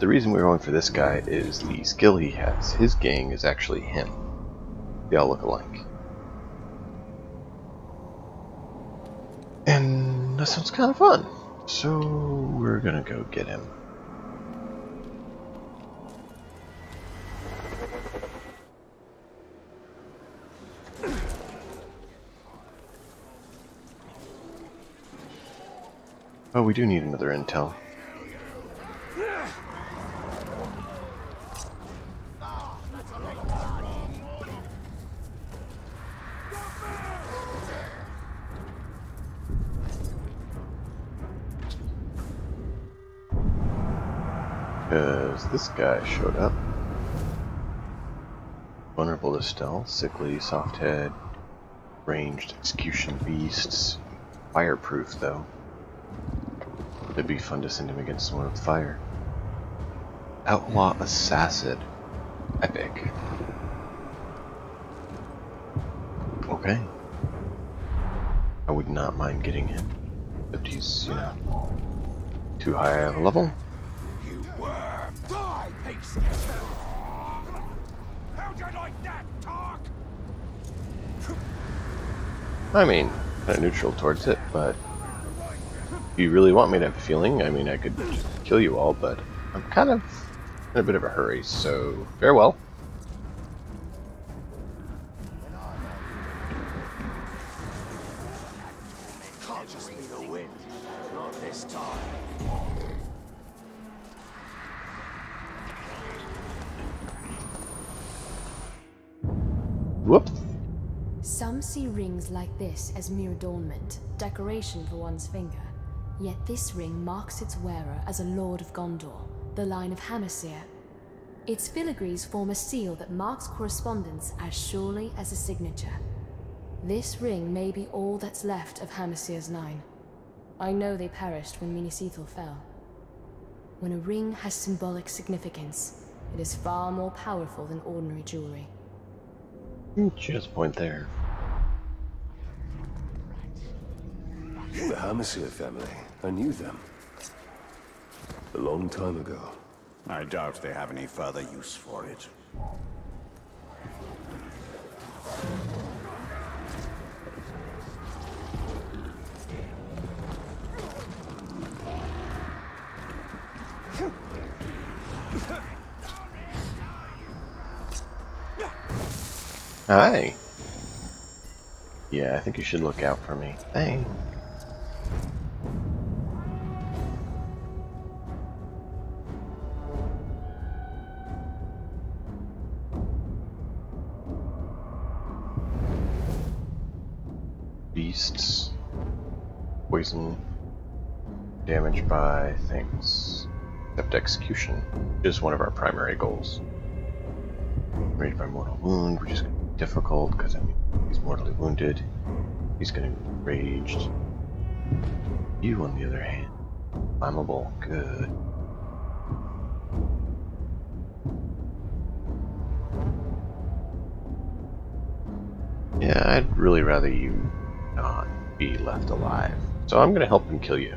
The reason we're going for this guy is the skill he has. His gang is actually him. They all look alike. And that sounds kind of fun. So we're gonna go get him. Oh, we do need another intel. Guy showed up. Vulnerable to stealth, sickly, soft head, ranged execution beasts. Fireproof though. It'd be fun to send him against someone with fire. Outlaw Assassin. Epic. Okay. I would not mind getting him. But he's, you know, too high of a level. You worm! Die, piece! How'd you like that, talk? I mean, kind of neutral towards it, but if you really want me to have a feeling, I mean, I could kill you all, but I'm kind of in a bit of a hurry, so farewell. This as mere adornment, decoration for one's finger. Yet this ring marks its wearer as a Lord of Gondor, the line of Hamasir. Its filigrees form a seal that marks correspondence as surely as a signature. This ring may be all that's left of Hamasir's line. I know they perished when Minas Ithil fell. When a ring has symbolic significance, it is far more powerful than ordinary jewelry. Hmm, has a point there. The Hamasir family. I knew them. A long time ago. I doubt they have any further use for it. Hi. Yeah, I think you should look out for me. Thanks. Poison. Damage by things. Except execution is one of our primary goals. Raised by mortal wound, which is gonna be difficult because I mean he's mortally wounded. He's gonna be raged. You, on the other hand, flammable, good. Yeah, I'd really rather you not be left alive. So I'm gonna help him kill you.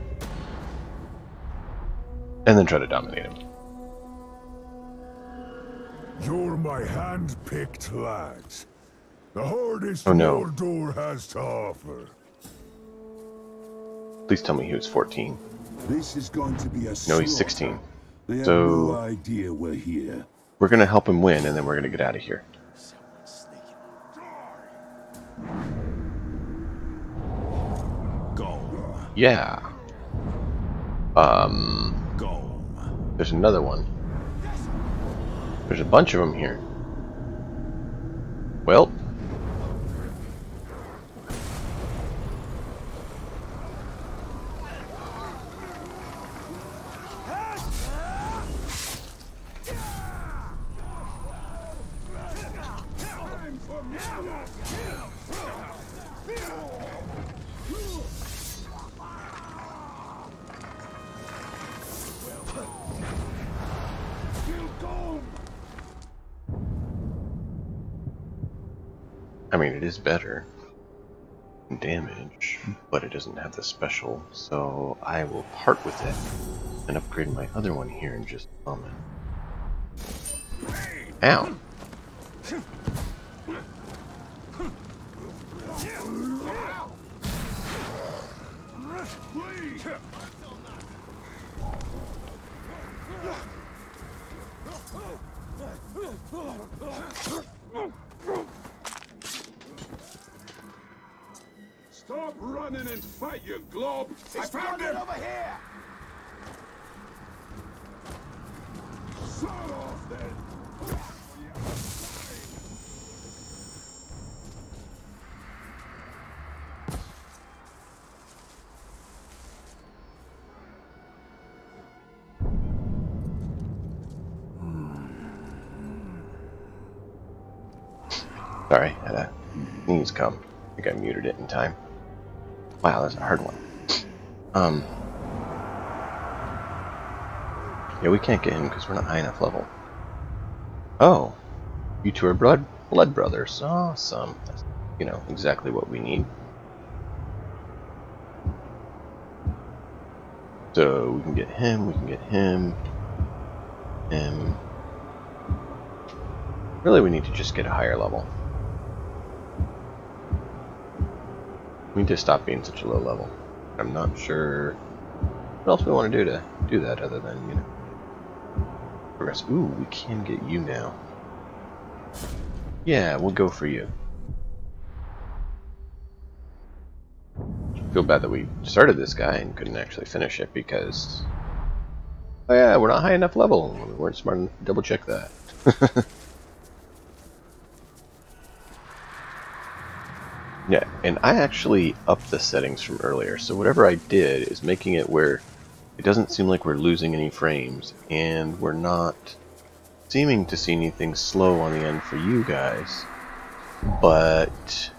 And then try to dominate him. You're my hand-picked lads. The hardest Oh, no. Mordor has to offer. Please tell me he was 14. This is going to be a No, he's 16. They So- no idea we're here. We're gonna help him win, and then we're gonna get out of here. Go. Yeah. Um, there's another one. There's a bunch of them here. Well. Special, so I will part with it and upgrade my other one here in just a moment. Ow! Running and fight, you glob! I found him! over here! Shut off then! Sorry, had a sneeze come. I think I muted it in time. Wow, that's a hard one. Um. Yeah, we can't get him because we're not high enough level. Oh, you two are blood blood brothers. Awesome. That's, you know exactly what we need. So we can get him. We can get him. Him. Really, we need to just get a higher level. We need to stop being such a low level. I'm not sure what else we want to do to do that other than, you know, progress. Ooh, we can get you now. Yeah, we'll go for you. Feel bad that we started this guy and couldn't actually finish it because, oh yeah, we're not high enough level. We weren't smart enough to double check that. Yeah, and I actually upped the settings from earlier, so whatever I did is making it where it doesn't seem like we're losing any frames, and we're not seeming to see anything slow on the end for you guys, but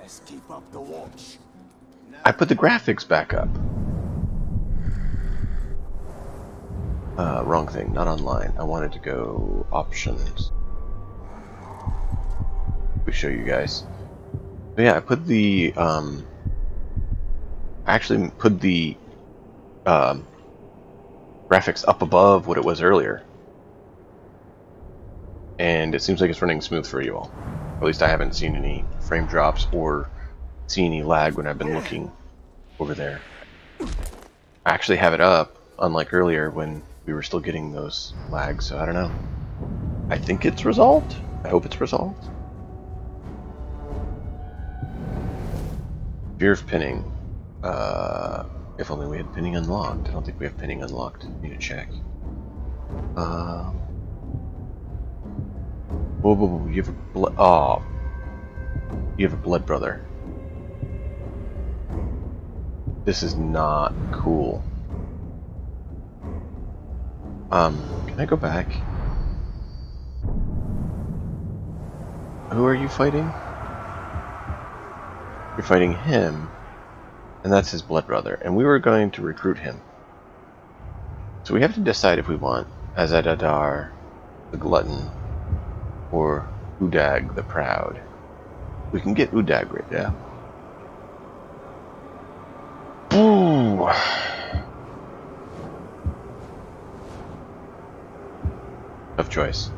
Let's keep up the watch. I put the graphics back up. Uh, wrong thing, not online. I wanted to go options. We show you guys. Yeah, I put the um, I actually put the um, graphics up above what it was earlier, and it seems like it's running smooth for you all. At least I haven't seen any frame drops or seen any lag when I've been looking over there. I actually have it up, unlike earlier when we were still getting those lags. So I don't know. I think it's resolved. I hope it's resolved. Fear of pinning. Uh, if only we had pinning unlocked. I don't think we have pinning unlocked. Need to check. Um. Whoa, whoa, whoa! You have a blood. Oh, you have a blood brother. This is not cool. Um, can I go back? Who are you fighting? You're fighting him, and that's his blood brother, and we were going to recruit him. So we have to decide if we want Azadadar, the glutton, or Udag, the proud. We can get Udag right now. Ooh. Tough choice.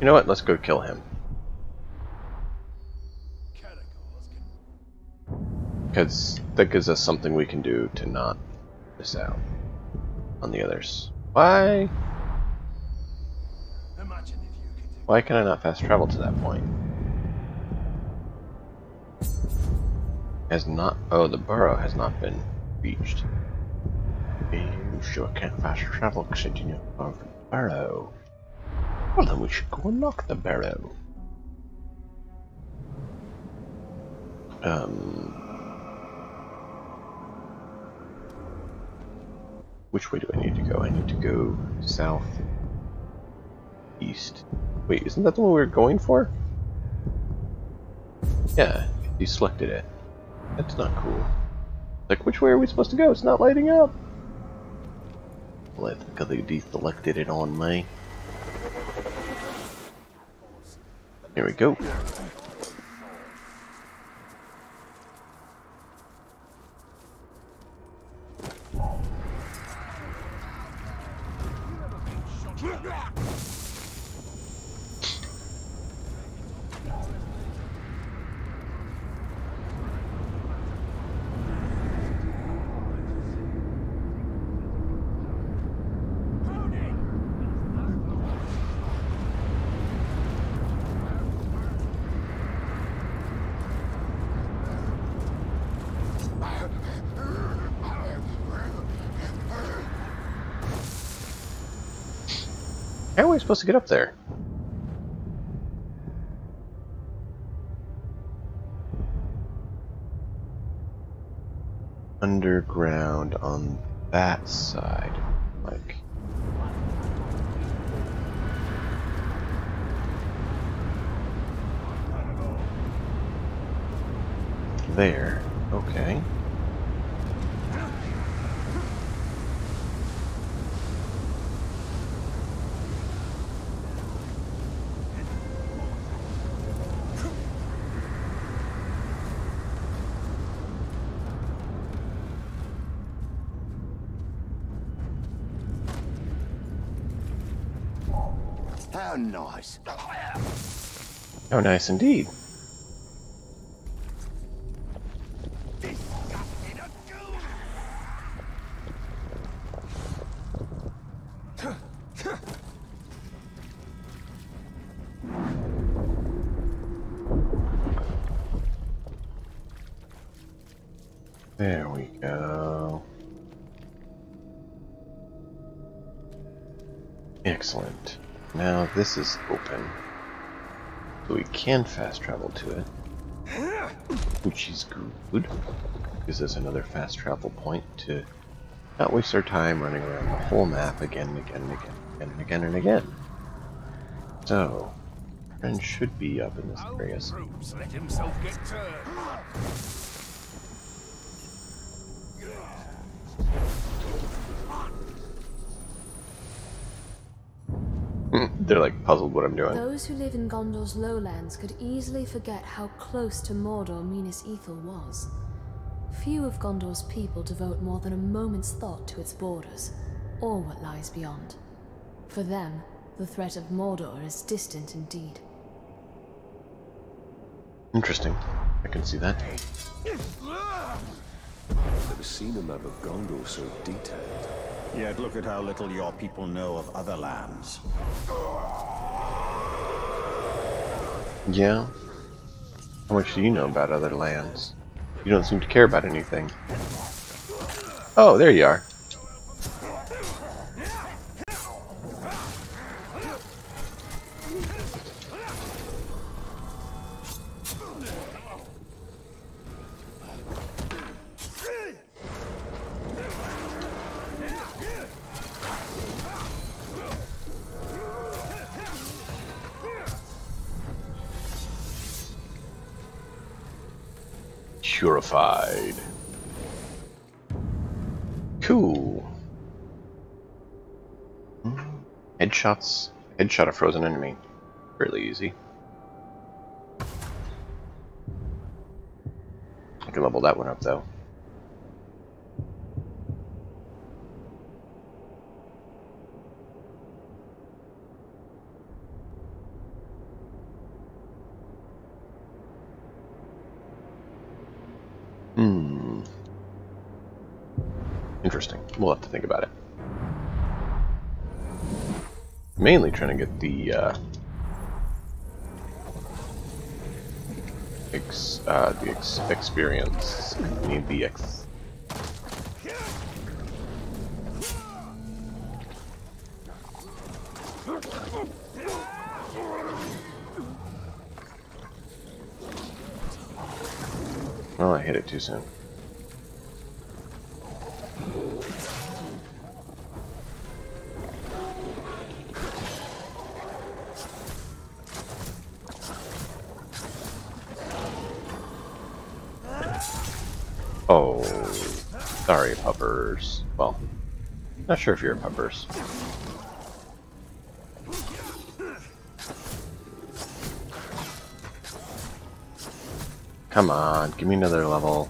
You know what? Let's go kill him. Because that gives us something we can do to not miss out on the others. Why? Why can I not fast travel to that point? Has not. Oh, the burrow has not been reached. You sure can't fast travel because you know of the burrow. Well, then we should go and knock the barrow. Um. Which way do I need to go? I need to go south, east. Wait, isn't that the one we were going for? Yeah, You selected it. That's not cool. Like, which way are we supposed to go? It's not lighting up. Well, I think they deselected it on me. Here we go. How are we supposed to get up there? Underground on that side. Like. There. Okay. How nice. Oh, nice indeed. This is open. So we can fast travel to it. Which is good. Gives us another fast travel point to not waste our time running around the whole map again and again and again and again and again. So, friend should be up in this area. They're like puzzled what I'm doing. Those who live in Gondor's lowlands could easily forget how close to Mordor Minas Ithil was. Few of Gondor's people devote more than a moment's thought to its borders, or what lies beyond. For them, the threat of Mordor is distant indeed. Interesting. I can see that. Never seen a map of Gondor so detailed. Yet look at how little your people know of other lands. Yeah? How much do you know about other lands? You don't seem to care about anything. Oh, there you are. Headshots. Headshot a frozen enemy. Fairly easy. I can level that one up though. Hmm. Interesting. We'll have to think about it. Mainly trying to get the uh, ex, uh, the ex experience. Need the ex. Oh, I hit it too soon. Not sure if you're puppers. Come on, give me another level.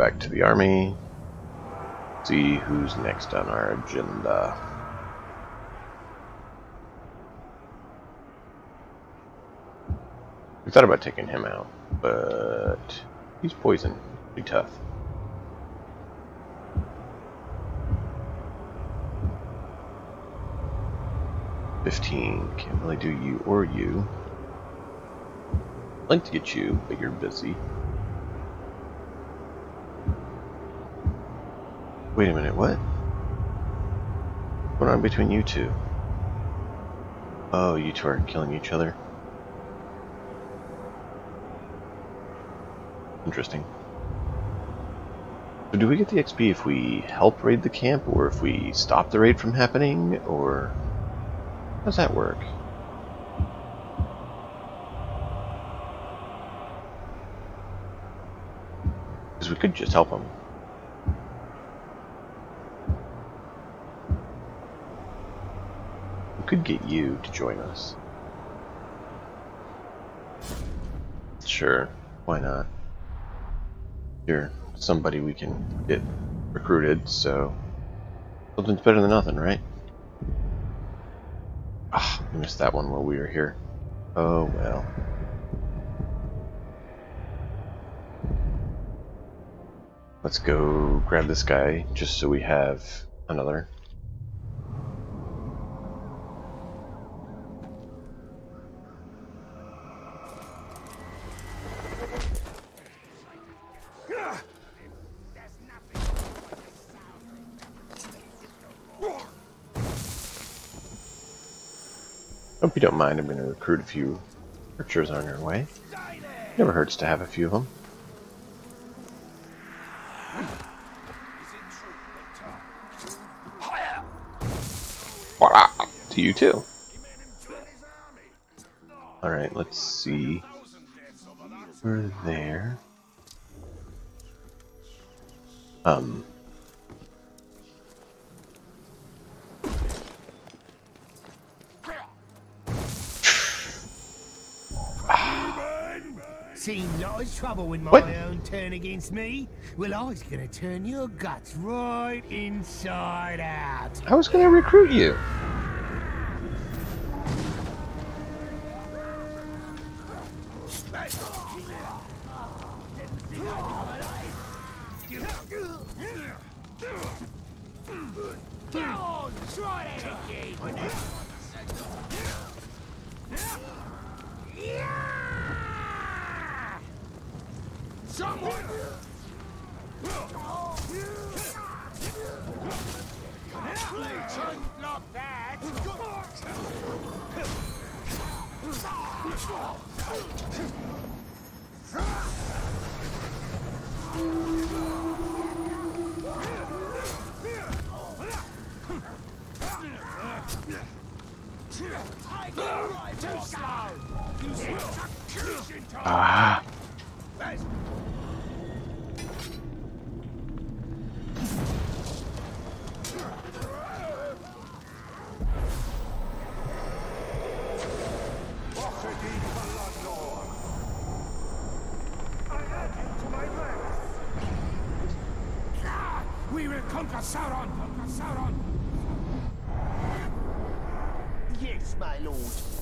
Back to the army. See who's next on our agenda. We thought about taking him out, but he's poison. Pretty tough. Fifteen. Can't really do you or you. I'd like to get you, but you're busy. Wait a minute, what? What's going on between you two? Oh, you two are killing each other. Interesting. So do we get the XP if we help raid the camp, or if we stop the raid from happening, or... How does that work? Because we could just help them. Could get you to join us. Sure, why not? You're somebody we can get recruited, so something's better than nothing, right? Ah, we missed that one while we were here. Oh well. Let's go grab this guy just so we have another. Mind, I'm going to recruit a few archers on your way. Never hurts to have a few of them. Voila! To you too. Alright, let's see. We're there. Um. Seen trouble when my What? own turn against me? Well, I was gonna turn your guts right inside out. I was going to recruit you.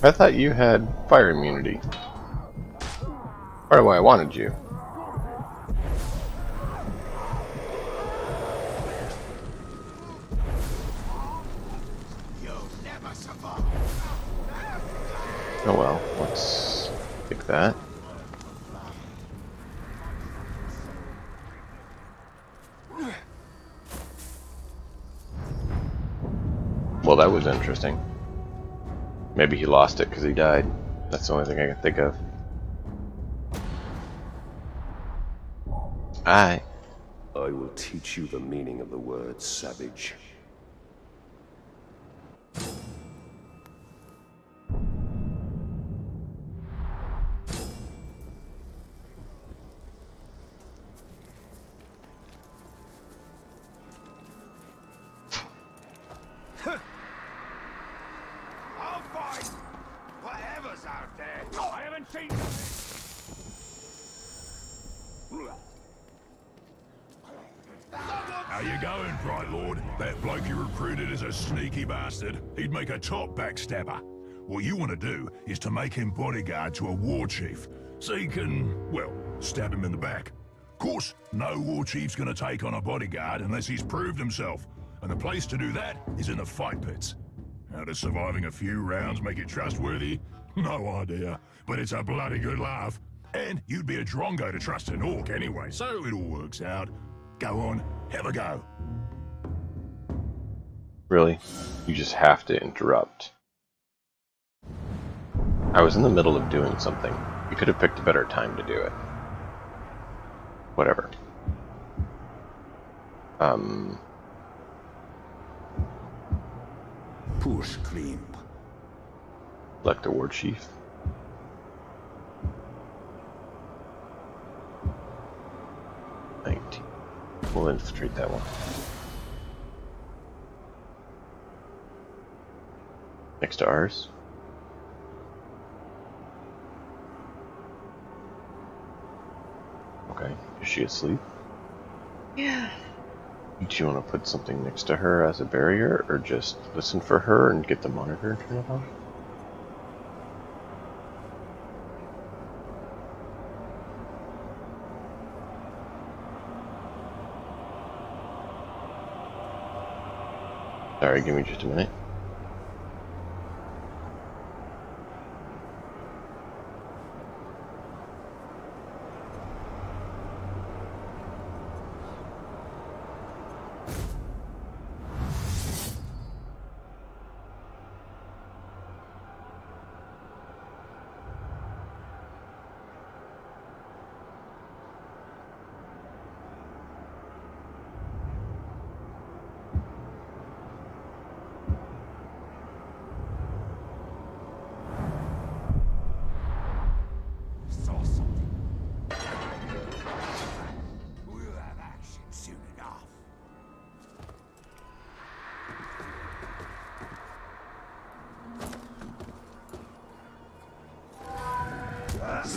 I thought you had fire immunity. Part of why I wanted you. Oh well, let's pick that. Well, that was interesting. Maybe he lost it because he died. That's the only thing I can think of. I. I will teach you the meaning of the word savage. Backstabber. What you want to do is to make him bodyguard to a war chief, so you can, well, stab him in the back. Of course, no war chief's gonna take on a bodyguard unless he's proved himself, and the place to do that is in the fight pits. How does surviving a few rounds make it trustworthy? No idea, but it's a bloody good laugh. And you'd be a drongo to trust an orc anyway, so it all works out. Go on, have a go. Really? You just have to interrupt. I was in the middle of doing something. You could have picked a better time to do it. Whatever. Um, Push Klimp. elect a war chief. Nineteen. We'll infiltrate that one. Next to ours. Okay, is she asleep? Yeah. Do you want to put something next to her as a barrier, or just listen for her and get the monitor and turn it off? Sorry, give me just a minute.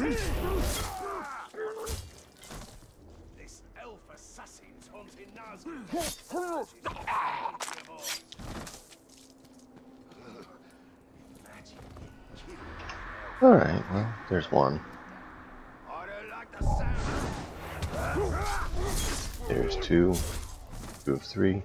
This elf assassin's haunting Nazgûl. Alright, well, there's one. There's two. Two of three.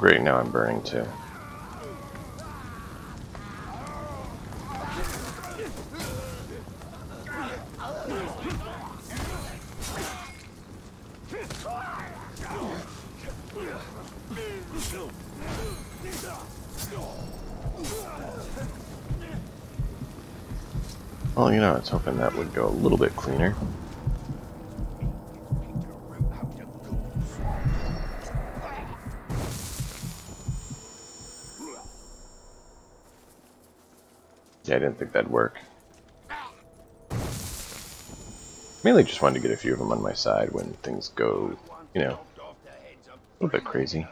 Great, now I'm burning too. Well, you know, I was hoping that would go a little bit cleaner. Didn't think that'd work. Mainly just wanted to get a few of them on my side when things go, you know, a little bit crazy.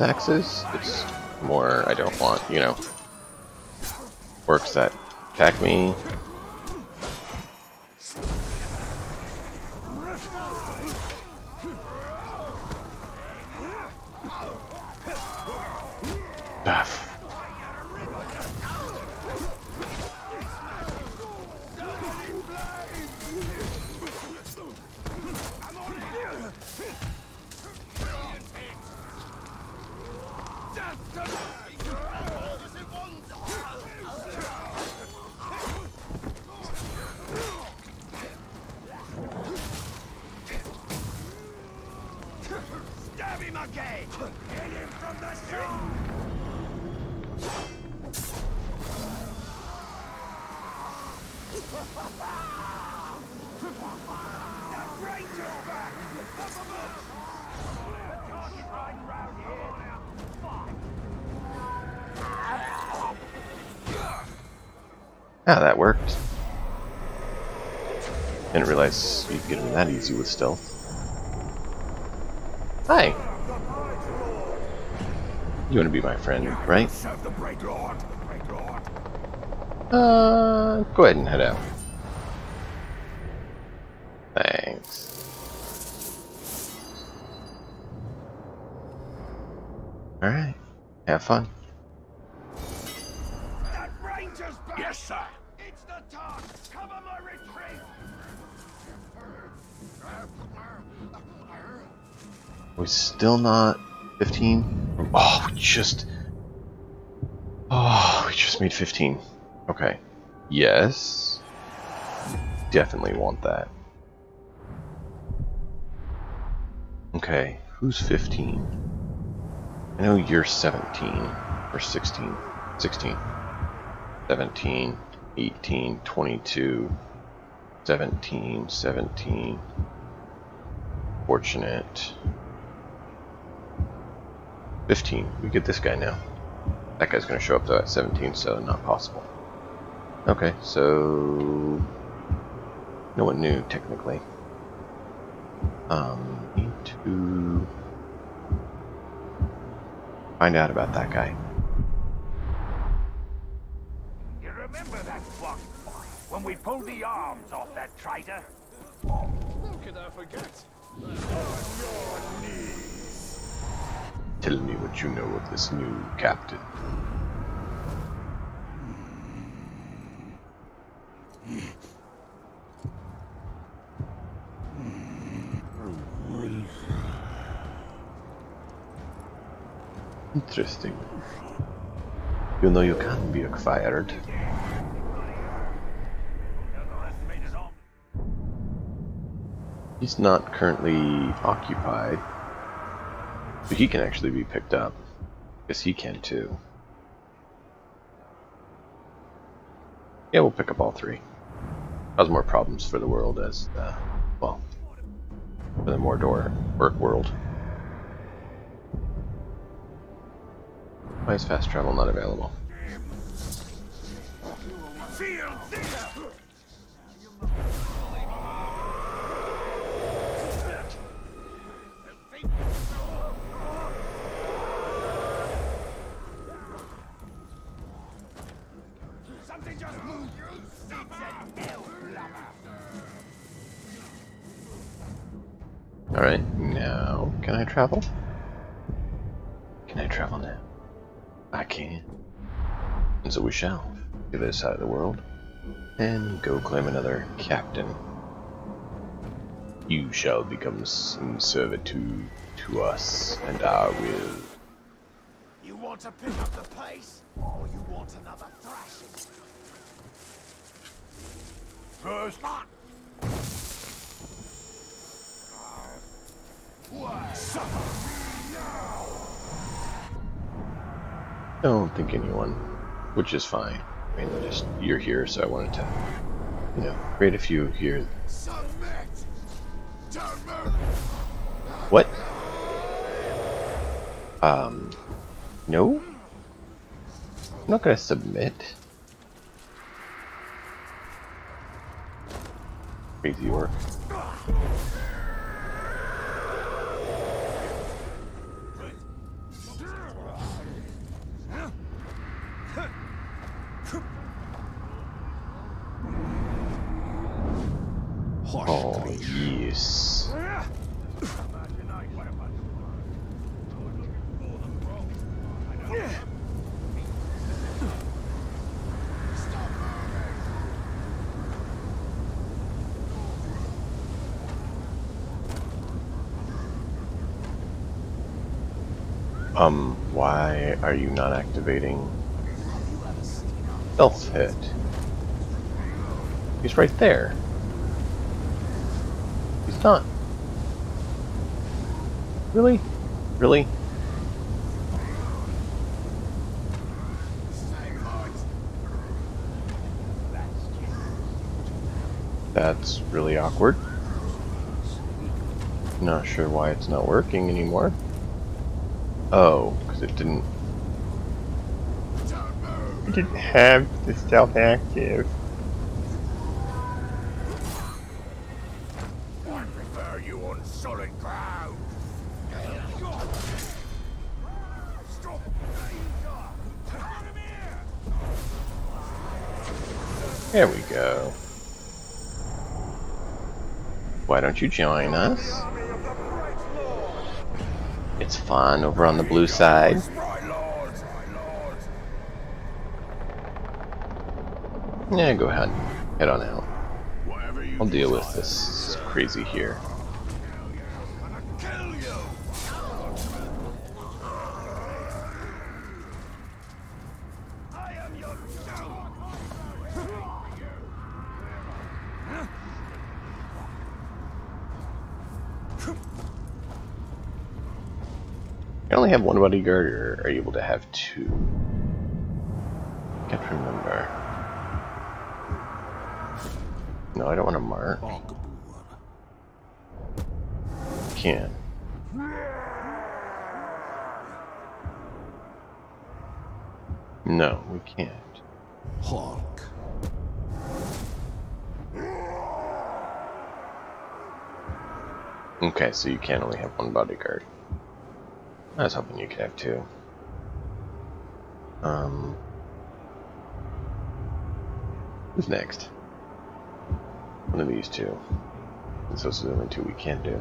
With axes. It's more I don't want, you know, orcs that attack me. Ah, that worked. Didn't realize you could get him that easy with stealth. Hi. You want to be my friend, right? Serve the Great Lord, the Great Lord. Uh, go ahead and head out. Thanks. Alright, have fun. That ranger's back! Yes, sir. It's the Tark! Cover my retreat! We still not 15? Oh, we just... Oh, we just made 15. Okay. Yes. Definitely want that. Okay, who's 15? I know you're 17. Or 16. 16. 17. 18. 22. 17. 17. Fortunate. 15. We get this guy now. That guy's going to show up though at 17, so not possible. Okay, so no one knew technically. Um, need to find out about that guy. You remember that one when we pulled the arms off that traitor? How could I forget? On your knees! Tell me what you know of this new captain. Interesting. You know you can be fired. He's not currently occupied. But he can actually be picked up. Guess he can too. Yeah, we'll pick up all three. Cause more problems for the world as, uh, well, for the Mordor work world. Why is fast travel not available? Alright, now can I travel? Can I travel now? I can. And so we shall to this side of the world and go claim another captain. You shall become in servitude to us, and I will. You want to pick up the pace, or you want another thrashing? First. Suffer me now. I don't think anyone, which is fine. I mean, just you're here, so I wanted to, you know, create a few here. What? Um, no. I'm not gonna submit. Crazy work. Oh, yes. Um, why are you not activating stealth hit? He's right there. He's not. Really? Really? That's really awkward. Not sure why it's not working anymore. Oh, because it didn't... It didn't have the stealth active. I prefer you on solid ground. Stop. There we go. Why don't you join us? It's fun over on the blue side. Yeah, go ahead. Head on out. I'll deal with this crazy here. You only have one bodyguard, or are you able to have two? Can't remember. No, I don't want to mark. Can't. No, we can't. Hawk. Okay, so you can only have one bodyguard. I was hoping you could have two. Um, who's next? One of these two. Those are the only two we can do.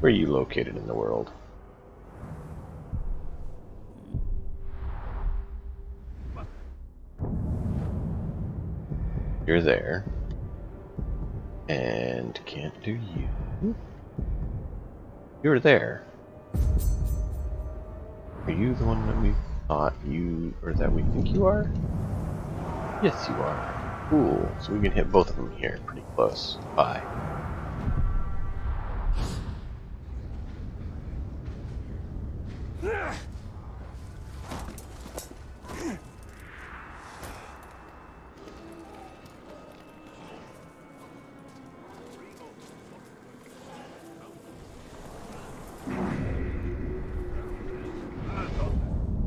Where are you located in the world? You're there. And can't do you. You're there. Are you the one that we thought you, or that we think you are? Yes, you are. Cool. So we can hit both of them here pretty close. Bye.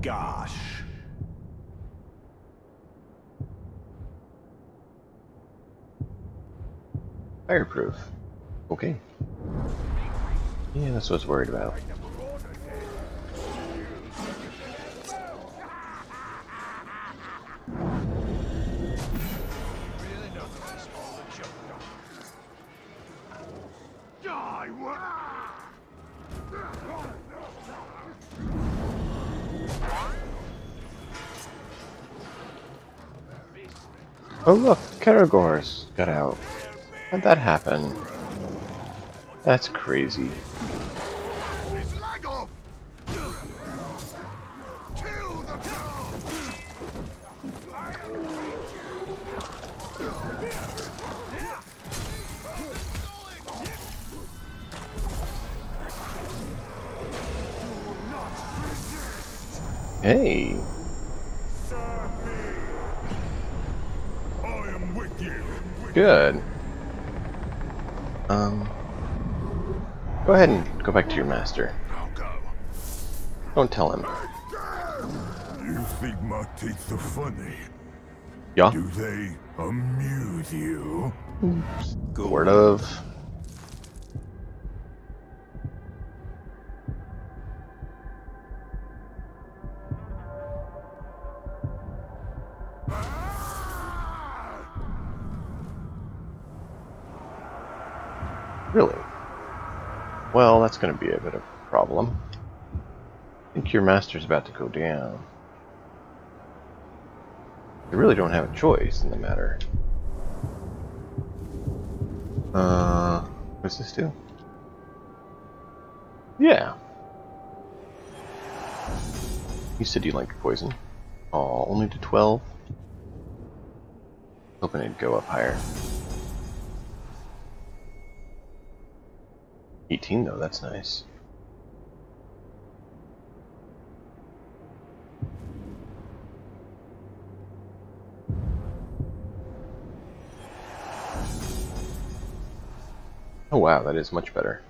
Gosh. Fireproof. Okay. Yeah, that's what I was worried about. Oh look, Caragors got out. How'd that happen? That's crazy. Master. I'll go. Don't tell him. You think my teeth are funny? Yeah. Do they amuse you? Sort of. Be a bit of a problem. I think your master's about to go down. You really don't have a choice in the matter. Uh, what's this do? Yeah. You said you liked poison. Oh, only to 12? Hoping it'd go up higher. 18 though, that's nice. Oh wow, that is much better.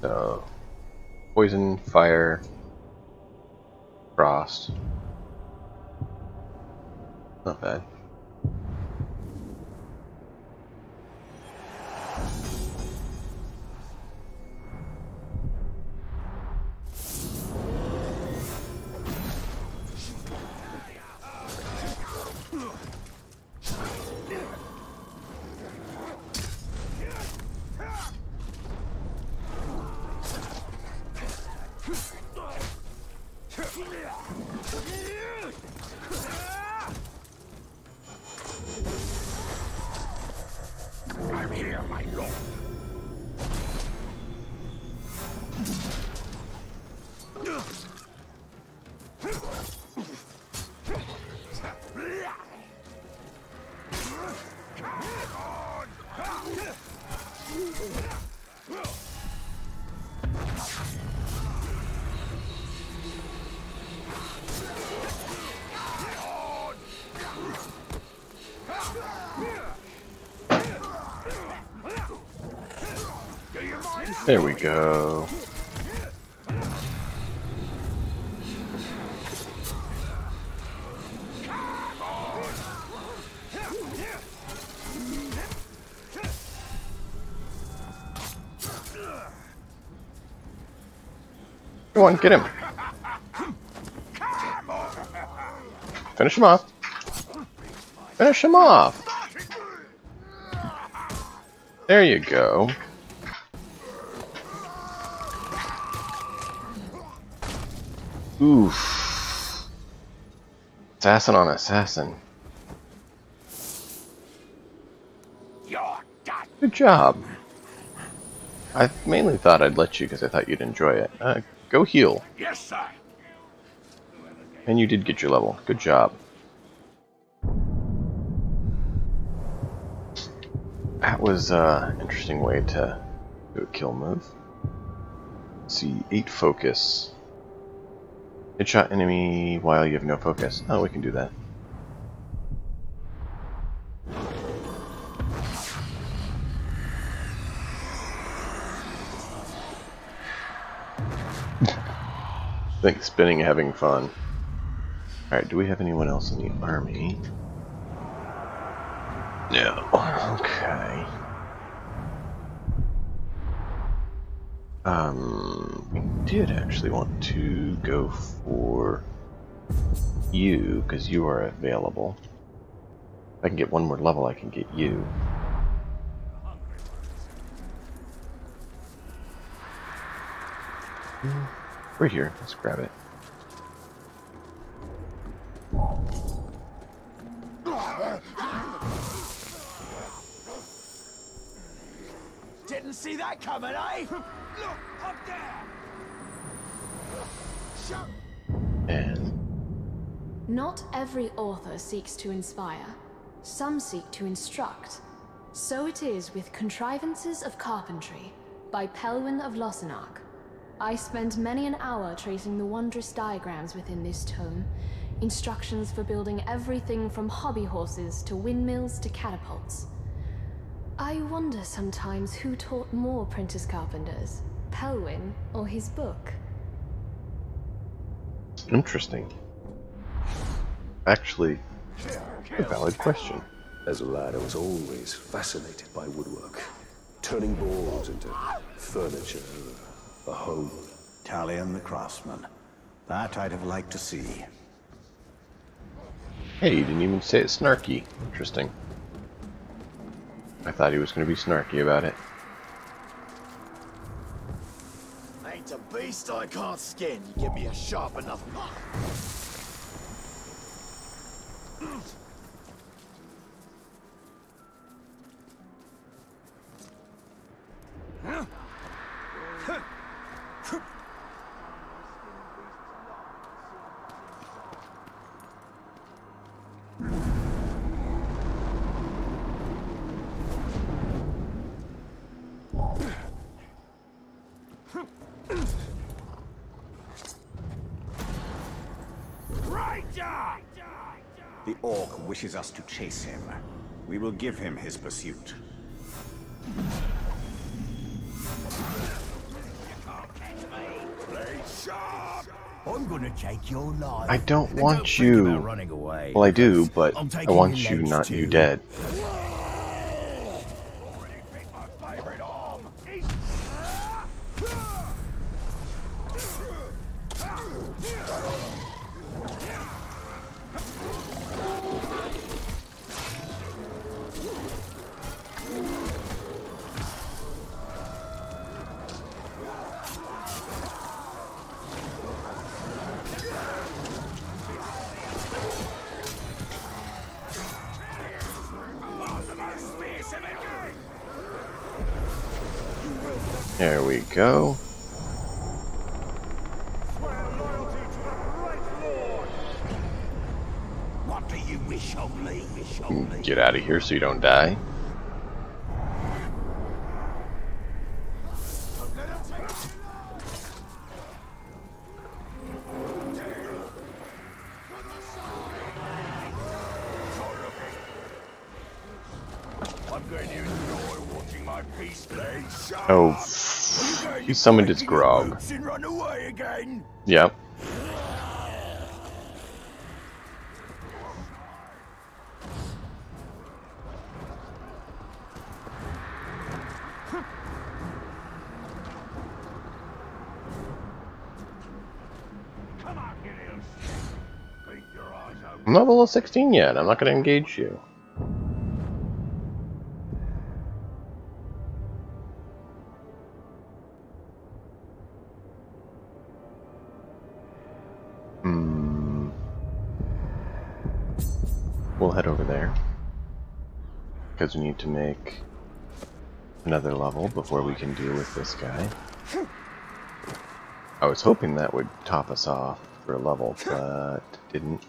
So, poison, fire, There we go. Go on, get him. Finish him off. Finish him off. There you go. Oof. Assassin on assassin. Good job. I mainly thought I'd let you because I thought you'd enjoy it. Uh, go heal. Yes, sir. And you did get your level. Good job. That was uh, an interesting way to do a kill move. Let's see, 8 focus. Headshot enemy while you have no focus. Oh, we can do that. think spinning having fun. Alright, do we have anyone else in the army? No. Okay. Um, we did actually want to go for you, because you are available. If I can get one more level, I can get you. We're here. Let's grab it. Didn't see that coming, eh? Look, every author seeks to inspire. Some seek to instruct. So it is with Contrivances of Carpentry by Pelwin of Lossarnach. I spent many an hour tracing the wondrous diagrams within this tome. Instructions for building everything from hobby horses to windmills to catapults. I wonder sometimes who taught more apprentice carpenters, Pelwin or his book. interesting. Actually, a valid question. As a lad, I was always fascinated by woodwork. Turning boards into furniture, a home. Talion the craftsman. That I'd have liked to see. Hey, you didn't even say it snarky. Interesting. I thought he was going to be snarky about it. Ain't a beast I can't skin. You give me a sharp enough. The Orc wishes us to chase him. We will give him his pursuit. I'm gonna take your life. I don't want you. running away. Well, I do, but I'm I taking want you legs not you too. dead. Here so you don't die. I'm going to enjoy watching my piece play. Oh, he summoned his Graug. Boots and run away again. Yep. Come on, you little Keep your eyes open. I'm not level 16 yet. I'm not going to engage you. Hmm. We'll head over there. Because we need to make another level before we can deal with this guy. I was hoping that would top us off for a level, but didn't.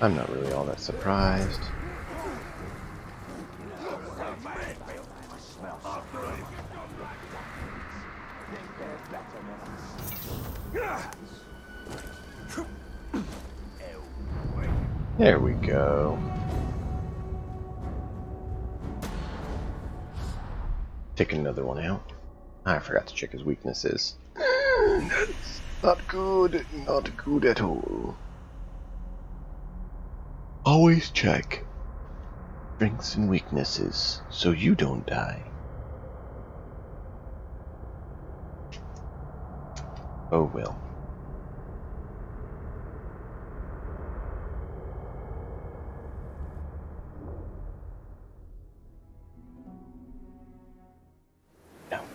I'm not really all that surprised. There we go. Take another one out. Ah, I forgot to check his weaknesses. Not good. Not good at all. Always check strengths and weaknesses so you don't die. Oh well.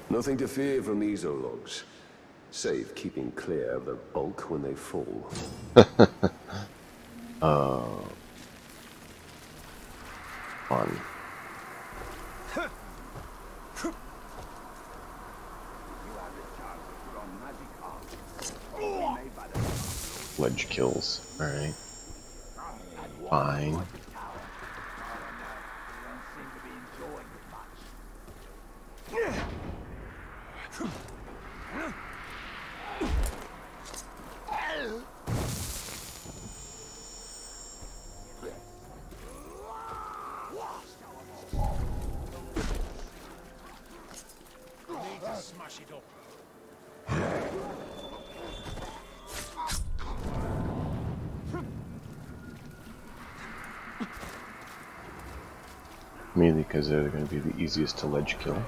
Nothing to fear from these Ologs, save keeping clear of the bulk when they fall. uh, fun. Ledge kills, alright. Fine. Smash it up. Mainly because they're going to be the easiest to ledge kill.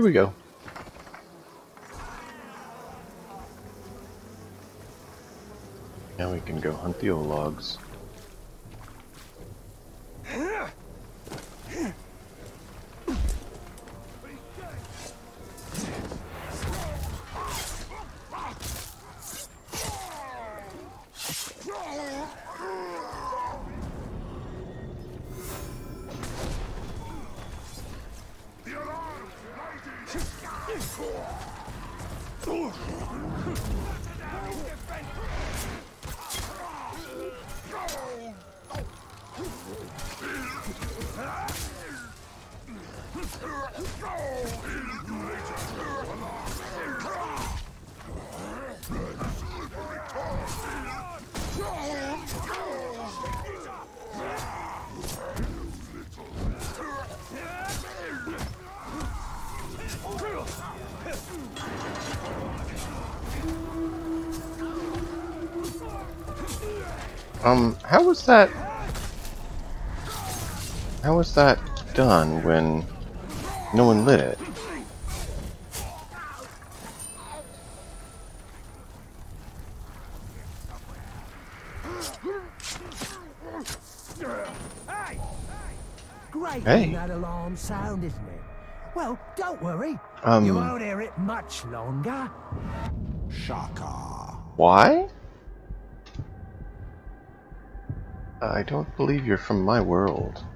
Here we go. Now we can go hunt the Ologs. Was that... How was that done when no one lit it? Great Hey. that alarm sound, isn't it? Well, don't worry. Um, you won't hear it much longer. Shaka. Why? I don't believe you're from my world.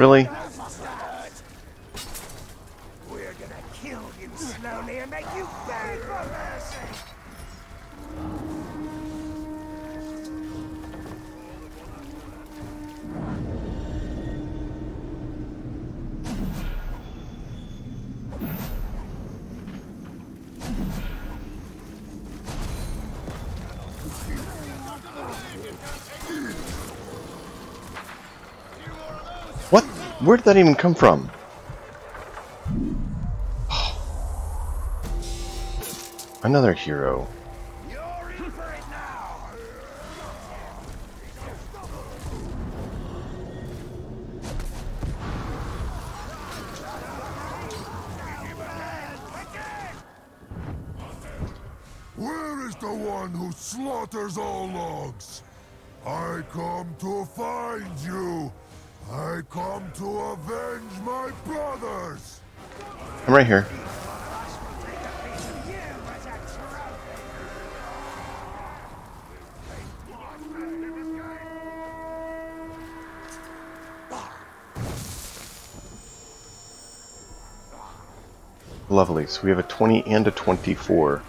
Really? Where did that even come from? Another hero. So we have a 20 and a 24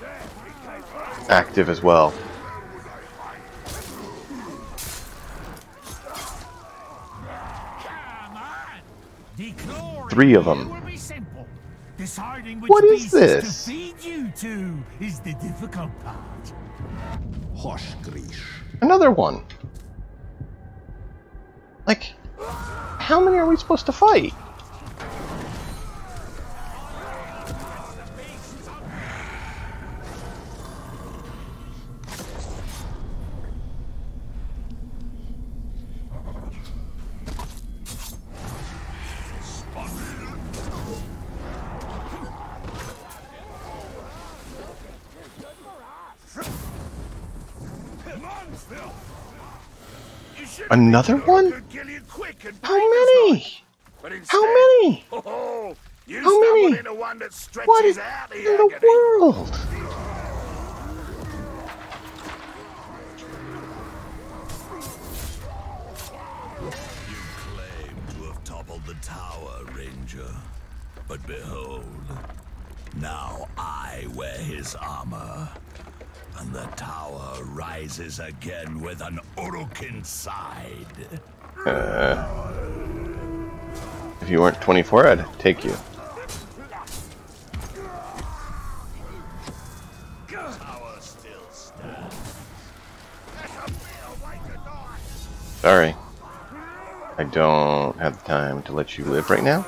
active as well. Three of them. will be simple. Deciding which What is this? to feed you to is the difficult part. Hoshgrish. Another one. Like, how many are we supposed to fight? Another one? How many? How many? Oh, you How many? What is in the world? claim to have toppled the tower, Ranger. But behold, now I wear his armor. And the tower rises again with an Uruk inside. Uh, if you weren't 24, I'd take you. Tower still stands. Sorry. I don't have the time to let you live right now.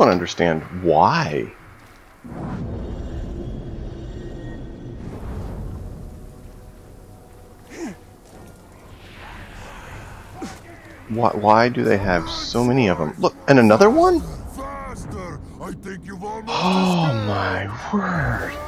Want to understand why. Why, why do they have so many of them? Look, and another one? Faster! I think you've almost Oh my word.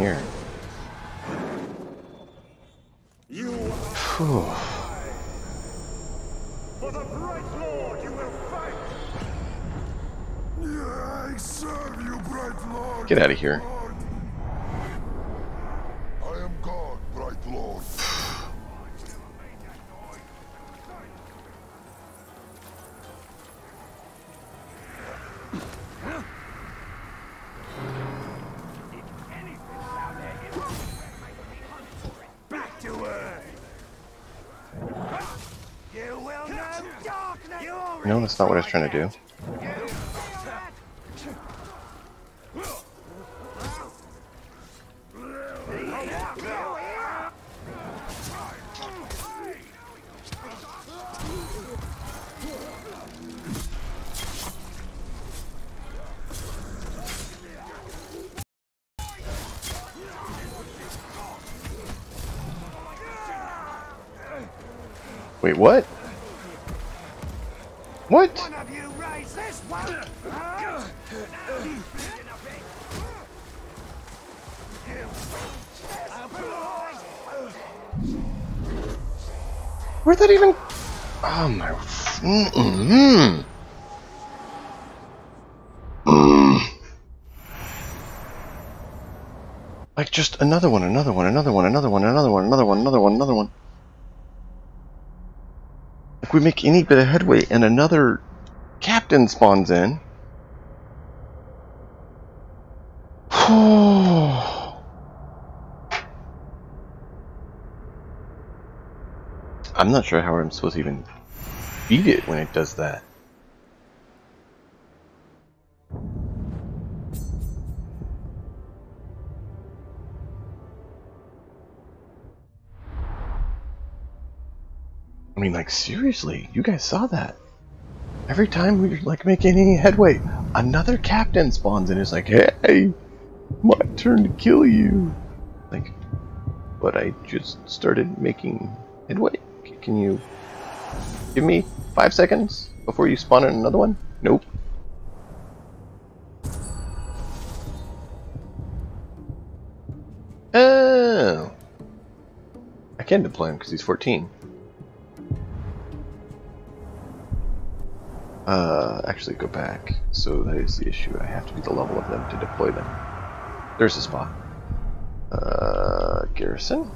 Here. You. For the Bright Lord you will fight! I serve you, Bright Lord. Get out of here. I am God, Bright Lord. Not what I was trying to do. Another one, another one, another one, another one, another one, another one, another one, another one. Like we make any bit of headway and another captain spawns in. I'm not sure how I'm supposed to even beat it when it does that. Mean, like, seriously, you guys saw that. Every time we like make any headway, another captain spawns and is like, "Hey, my turn to kill you." Like, but I just started making headway. Can you give me five seconds before you spawn in another one? Nope. Oh, I can deploy him because he's 14. Uh, actually go back. So that is the issue. I have to be the level of them to deploy them. There's a spot. Uh, garrison.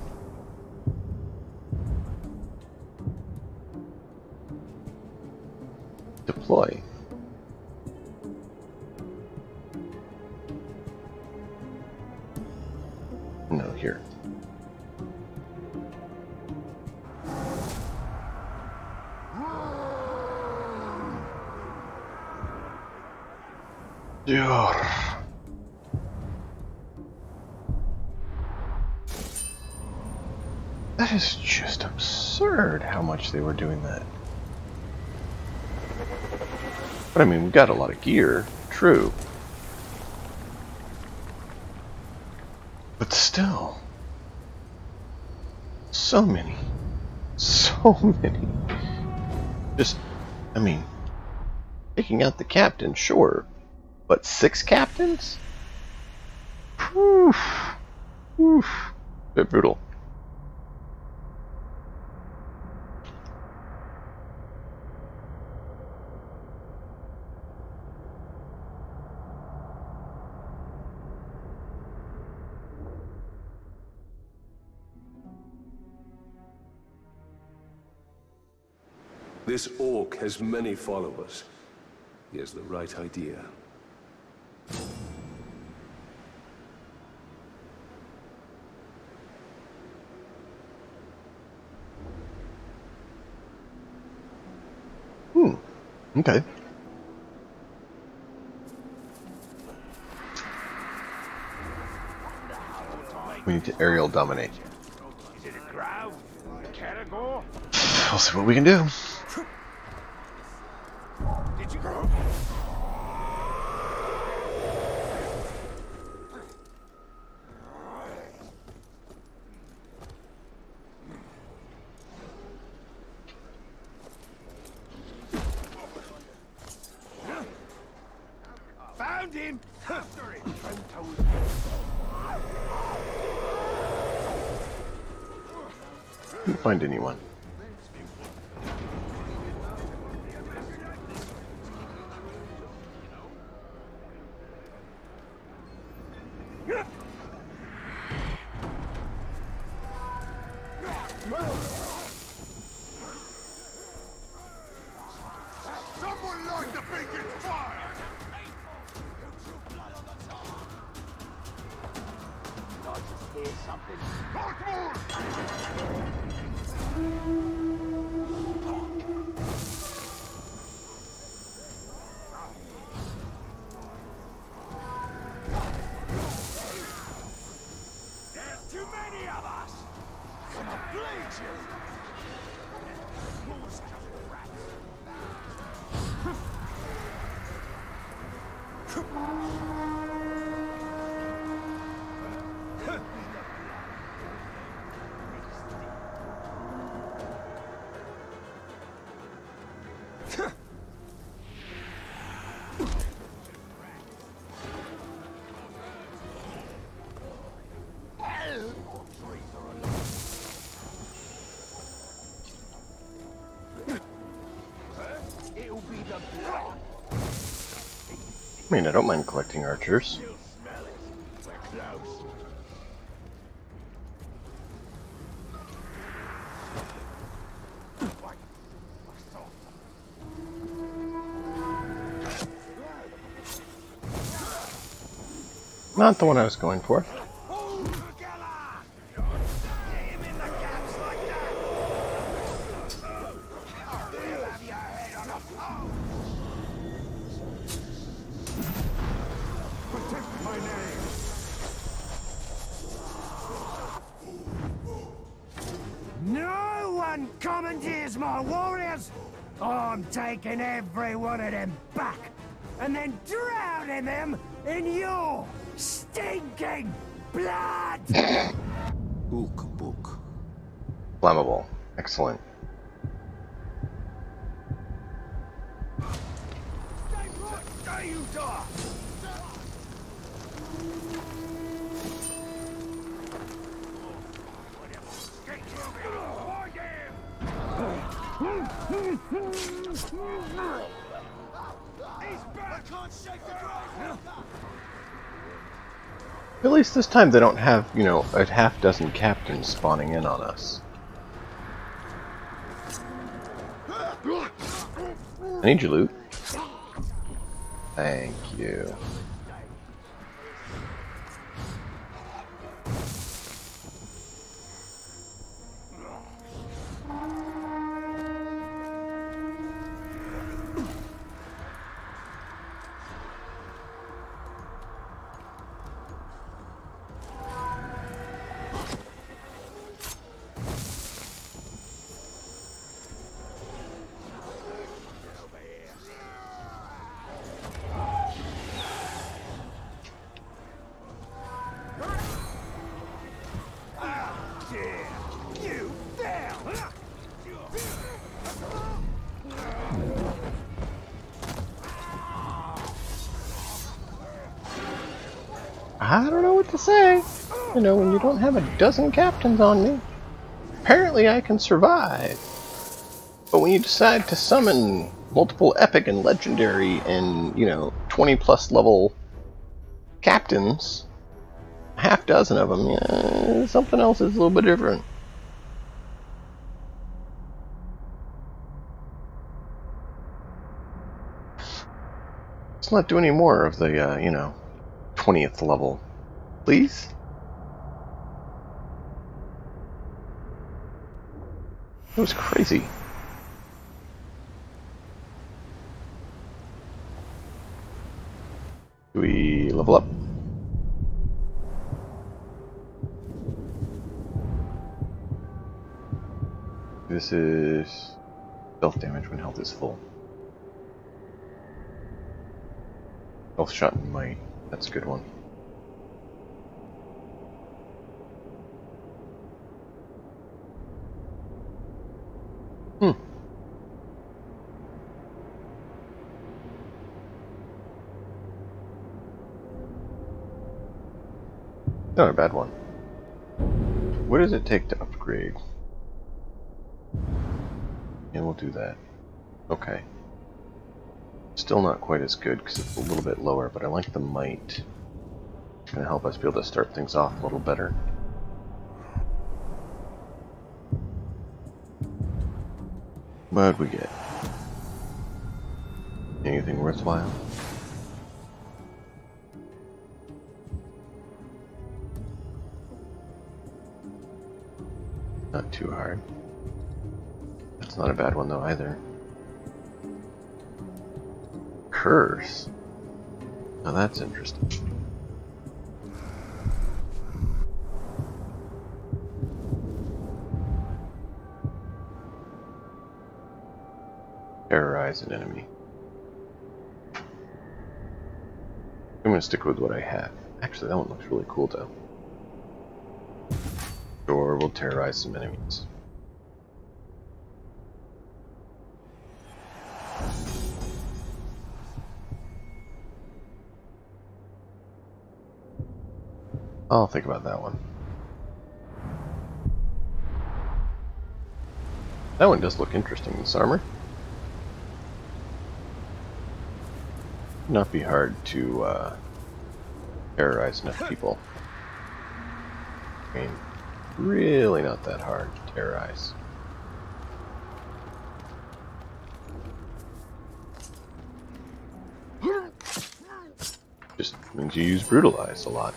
They were doing that. But I mean, we got a lot of gear, true. But still. So many. So many. Just, I mean, taking out the captain, sure. But six captains? Oof. Oof. Bit brutal. Has many followers. He has the right idea. Hmm. Okay. We need to aerial dominate. Is it a Graug? A Caragor? We'll see what we can do. Find anyone. I mean, I don't mind collecting archers. Not the one I was going for. This time they don't have, you know, a half dozen captains spawning in on us. I need your loot. Thank. You I don't know what to say. You know, when you don't have a dozen captains on me, apparently I can survive. But when you decide to summon multiple epic and legendary and, you know, 20 plus level captains, half dozen of them, yeah, something else is a little bit different. Let's not do any more of the, uh, you know, 20th level. Please? That was crazy. Do we level up? This is health damage when health is full. Health shot might. That's a good one. Hmm. Not a bad one. What does it take to upgrade? And yeah, we'll do that. Okay. Still not quite as good because it's a little bit lower, but I like the might. It's going to help us be able to start things off a little better. What'd we get? Anything worthwhile? Not too hard. That's not a bad one though either. Curse. Now that's interesting. Terrorize an enemy. I'm gonna stick with what I have. Actually, that one looks really cool though. Sure, we'll terrorize some enemies. I'll think about that one. That one does look interesting, this armor. Not be hard to uh, terrorize enough people. I mean, really not that hard to terrorize. Just means you use brutalize a lot.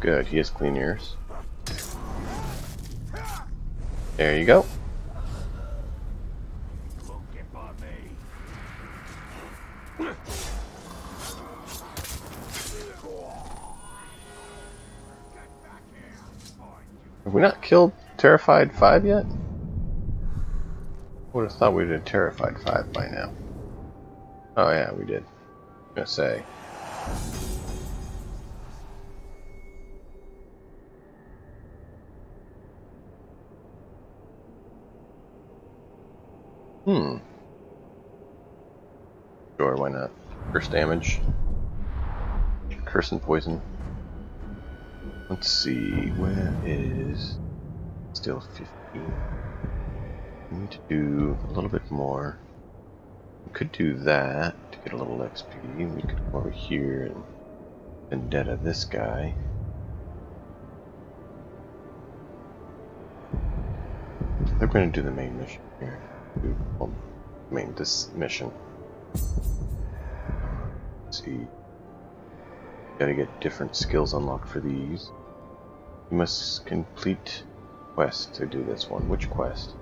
Good. He has clean ears. There you go. Have we not killed Terrified 5 yet? I Would have thought we'd have Terrified 5 by now. Oh yeah, we did. I'm gonna say. Hmm. Sure, why not? Curse damage. Curse and poison. Let's see, where is still 50? We need to do a little bit more. We could do that to get a little XP. We could go over here and vendetta this guy. They're going to do the main mission here. Well, main this mission. Let's see. Gotta get different skills unlocked for these. You must complete quest to do this one. Which quest?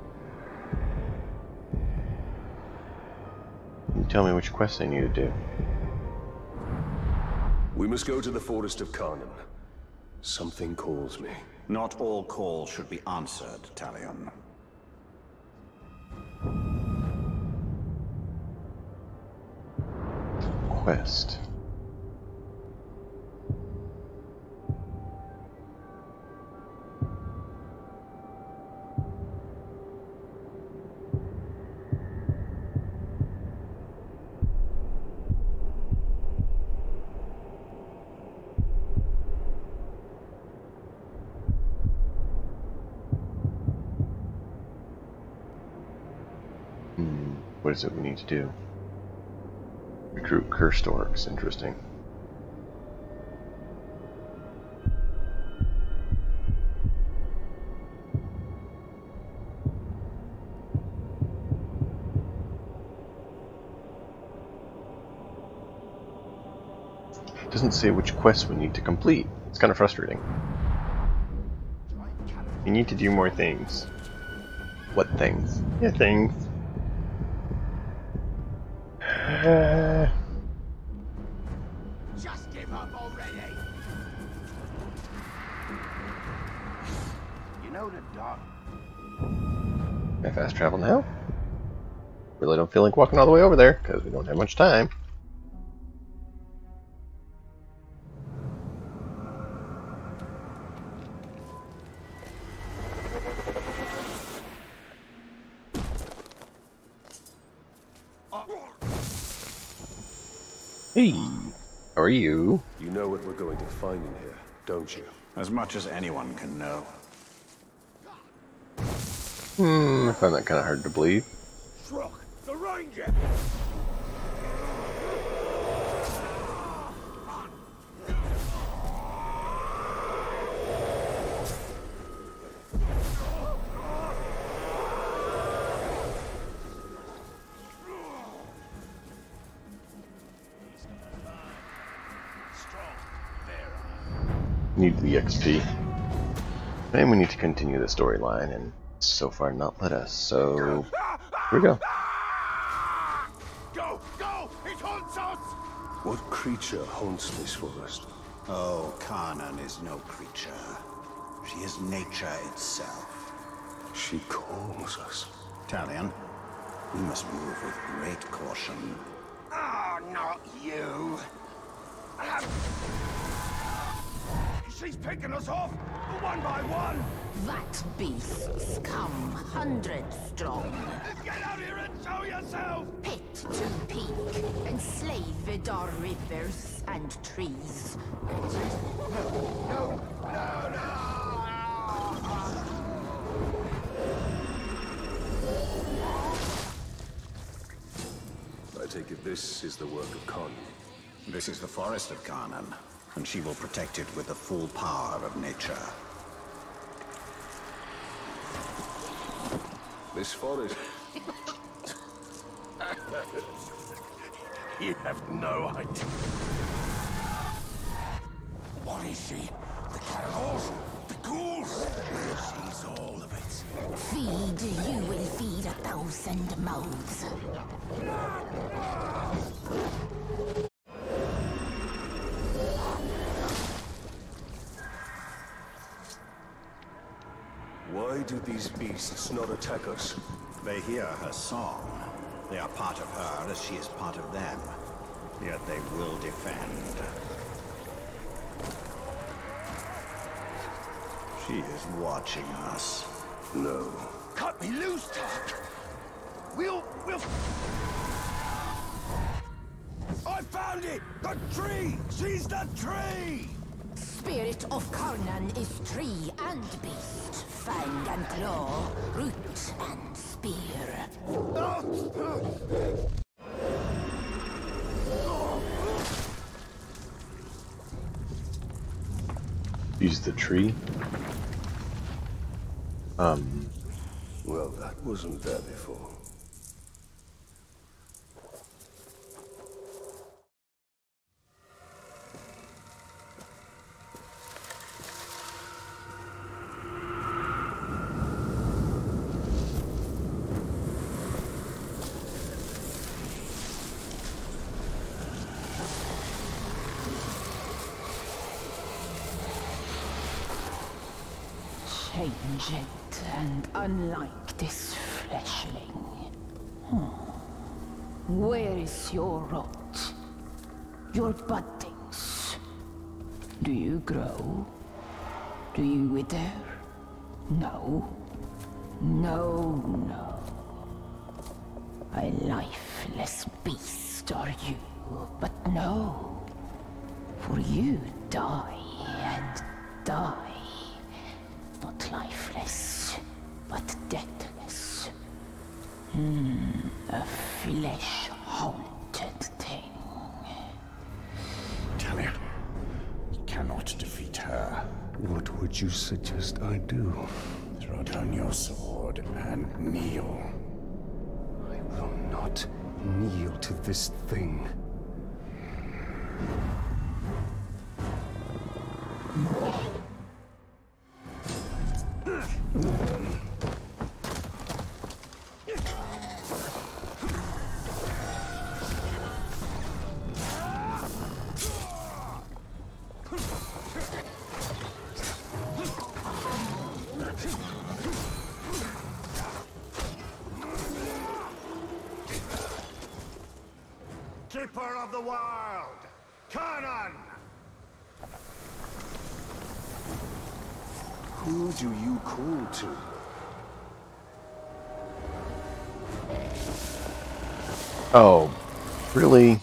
Can you tell me which quest I need to do? We must go to the Forest of Carnán. Something calls me. Not all calls should be answered, Talion. quest. Hmm, what is it we need to do? Cursed orcs. Interesting. It doesn't say which quests we need to complete. It's kind of frustrating. You need to do more things. What things? Yeah, things. Feel like walking all the way over there because we don't have much time. Hey, how are you? You know what we're going to find in here, don't you? As much as anyone can know. Hmm, I find that kind of hard to believe. Need the XP. And we need to continue the storyline, and so far not let us, so here we go. Go, go! It haunts us! What creature haunts this forest? Oh, Carnán is no creature. She is nature itself. She calls us. Talion, we must move with great caution. Oh, not you! She's picking us off, one by one! That beasts come hundred strong. Get out here and show yourself! Pit to peak, enslave Vidar rivers and trees. No, no, no! I take it this is the work of Khan. This is the forest of Carnán, and she will protect it with the full power of nature. This forest... You have no idea. What is she? The Caragors? The ghouls? She's all of it. Feed, you will feed a thousand mouths. Do these beasts not attack us? They hear her song. They are part of her as she is part of them. Yet they will defend. She is watching us. No. Cut me loose, Tark! We'll... we'll... I found it! The tree! She's the tree! Spirit of Carnán is tree and beast, fang and claw, root and spear. Use the tree. Um, Well, that wasn't there before. Changed and unlike this fleshling. Hmm. Where is your rot? Your buddings? Do you grow? Do you wither? No. No, no. A lifeless beast are you, but no. For you die and die. Not lifeless, but deathless. Hmm, a unleashed would you suggest I do? Throw down your sword and kneel. I will not kneel to this thing. Oh, really?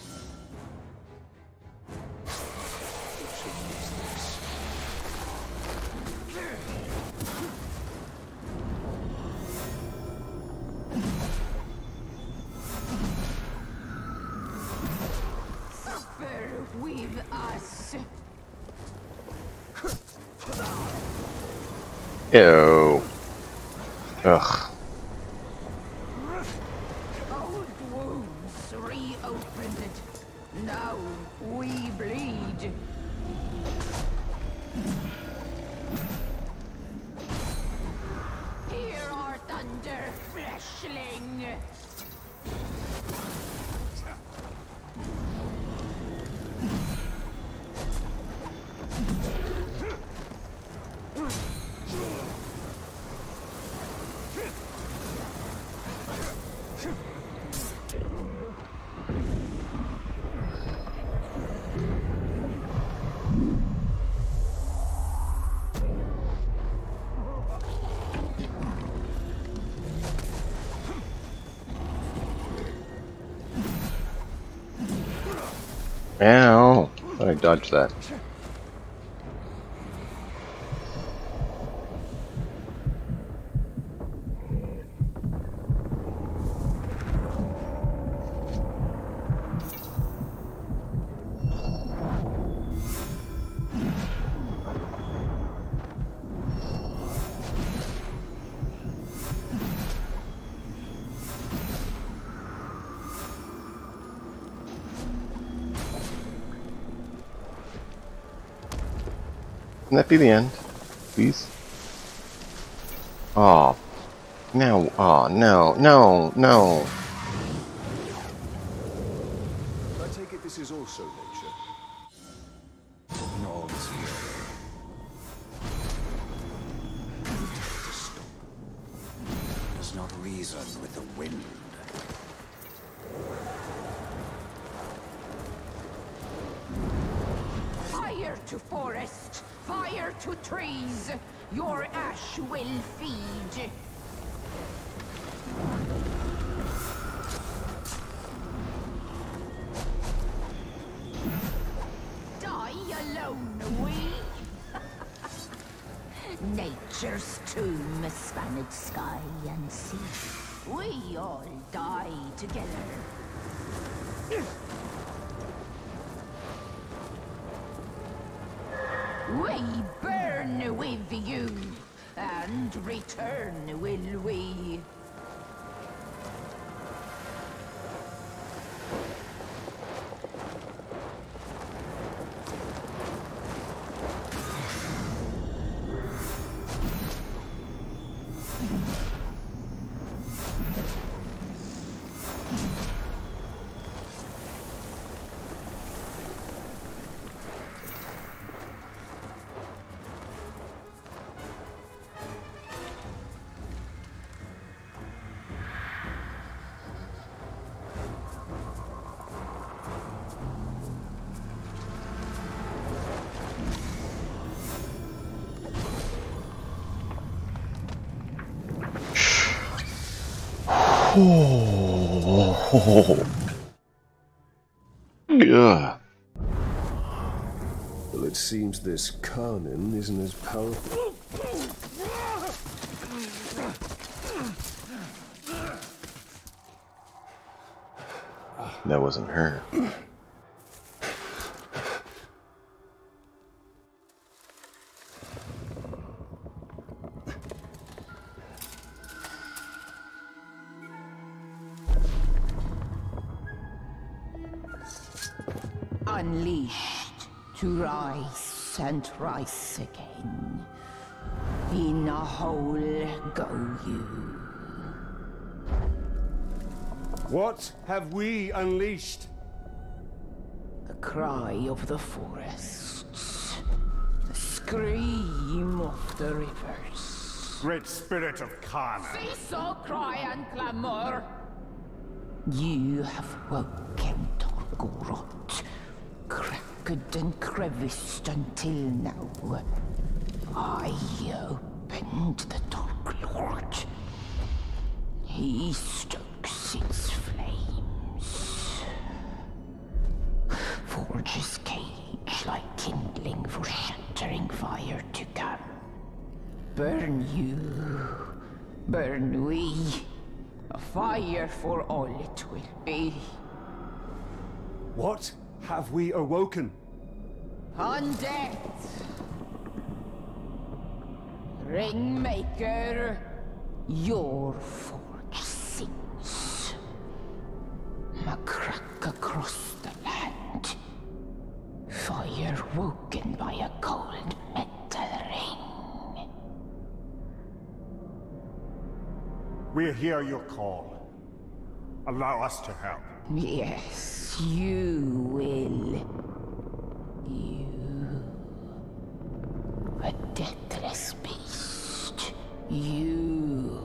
dodge that. Can that be the end? Please? Oh. Now, oh, no, no, no. Have we unleashed? The cry of the forests. The scream of the rivers. Great spirit of Carnán. Cease all cry and clamor. You have woken Tar Goroth. Cracked and creviced until burn we. A fire for all it will be. What have we awoken? Undead! Ringmaker, your forge sings. A crack across the land. Fire woken by a cold We hear your call. Allow us to help. Yes, you will. You. A deathless beast. You.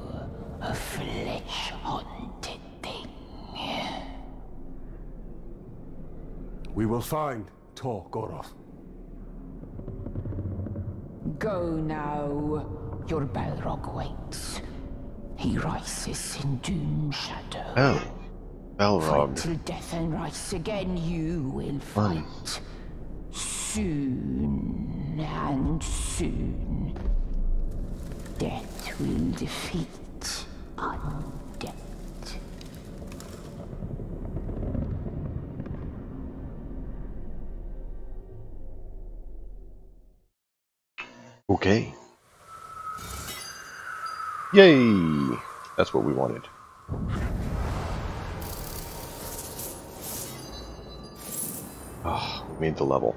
A flesh haunted thing. We will find Tar Goroth. Go now. Your Balrog waits. He rises in doom shadow. Oh. Balrog. Fight till death and rise again, you will Fun. fight. Soon and soon. Death will defeat undead. Okay. Yay! That's what we wanted. Oh, we made the level.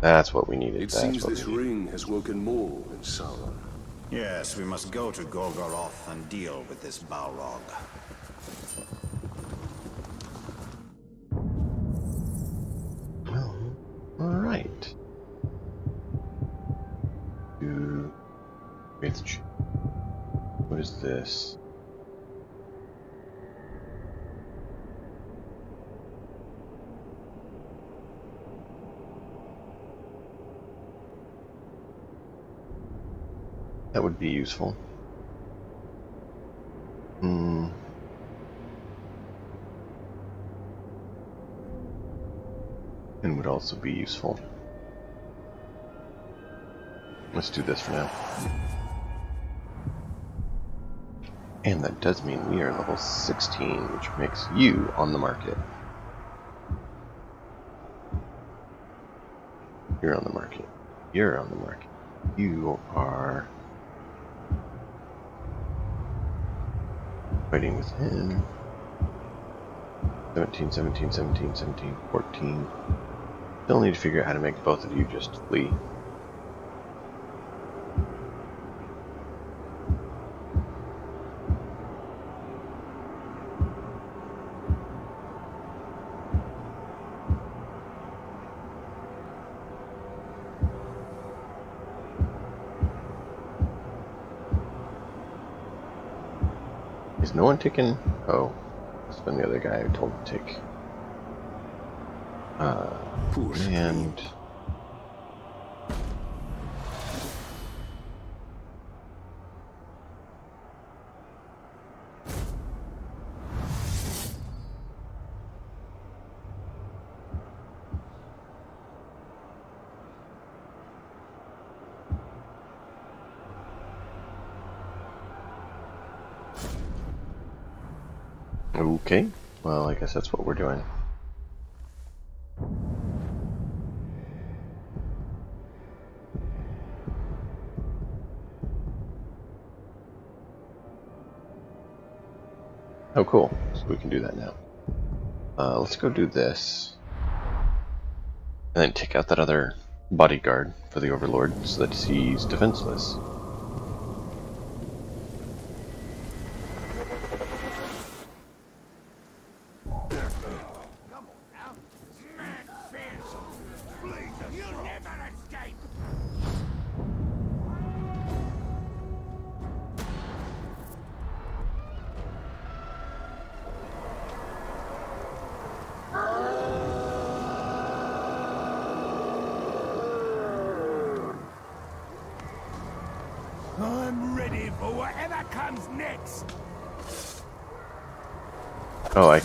That's what we needed. It That's seems what this we needed. ring has woken more in Sauron. Yes, we must go to Gorgoroth and deal with this Balrog. This? That would be useful. Hmm. And would also be useful. Let's do this for now. And that does mean we are level 16, which makes you on the market. You're on the market. You're on the market. You are fighting with him. 17, 17, 17, 17, 14. Still need to figure out how to make both of you just flee. Is no one taking? Oh, it's been the other guy who told to take. Uh, and can do that now. Uh, let's go do this. And then take out that other bodyguard for the Overlord so that he's defenseless.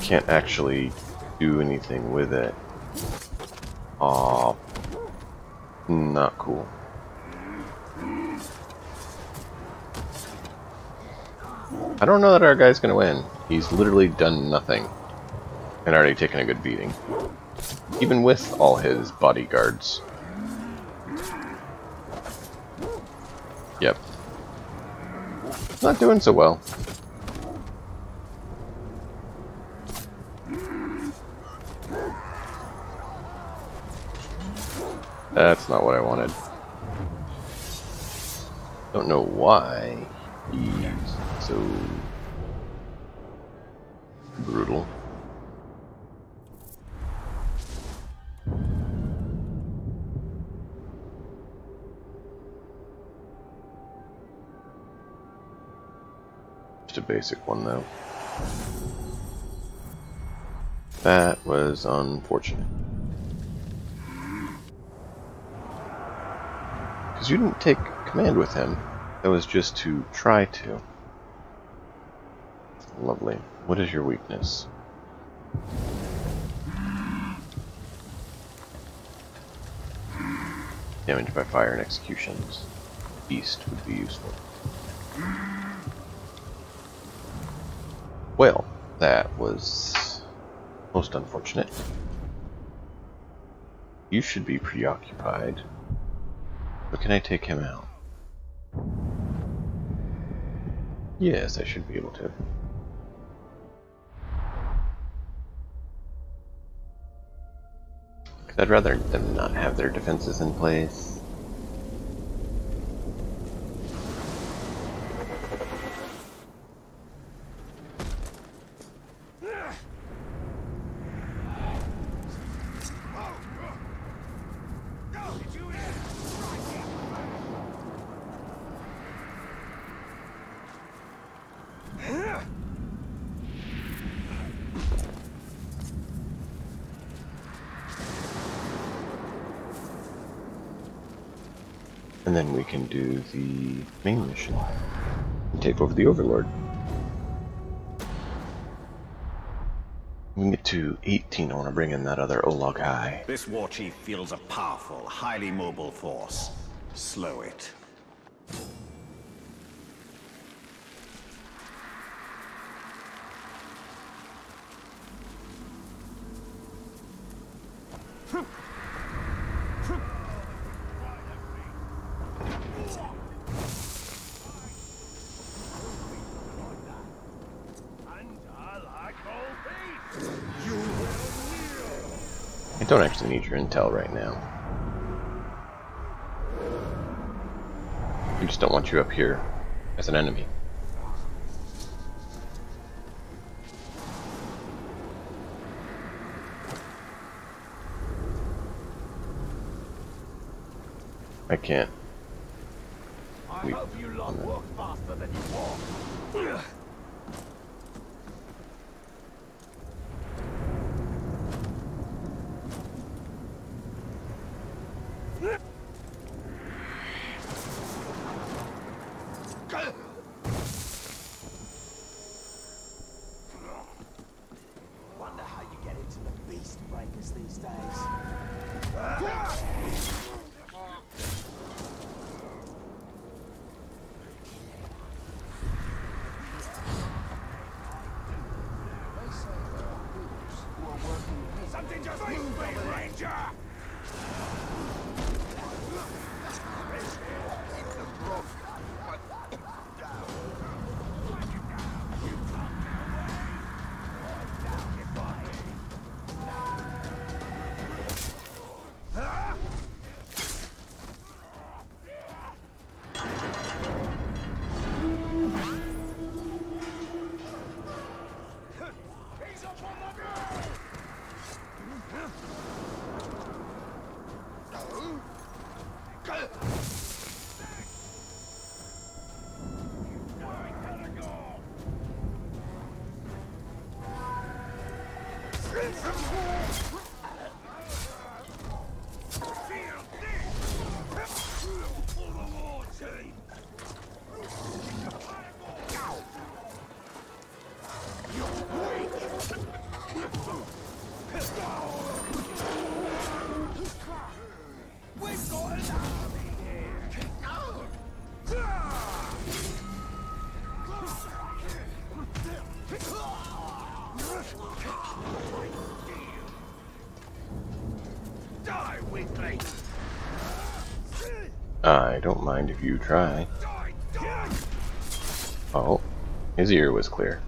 Can't actually do anything with it. Aw. Not cool. I don't know that our guy's gonna win. He's literally done nothing. And already taken a good beating. Even with all his bodyguards. Yep. Not doing so well. That's not what I wanted. Don't know why he's so brutal. Just a basic one though. That was unfortunate. Because you didn't take command with him. That was just to try to. Lovely. What is your weakness? Damage by fire and executions. Beast would be useful. Well, that was most unfortunate. You should be preoccupied. But can I take him out? Yes, I should be able to. Cause I'd rather them not have their defenses in place. And then we can do the main mission. And take over the Overlord. We get to 18. I want to bring in that other Olog guy. This war chief feels a powerful, highly mobile force. Slow it. I your intel right now. I just don't want you up here as an enemy. I can't. Mind if you try. Oh, his ear was clear.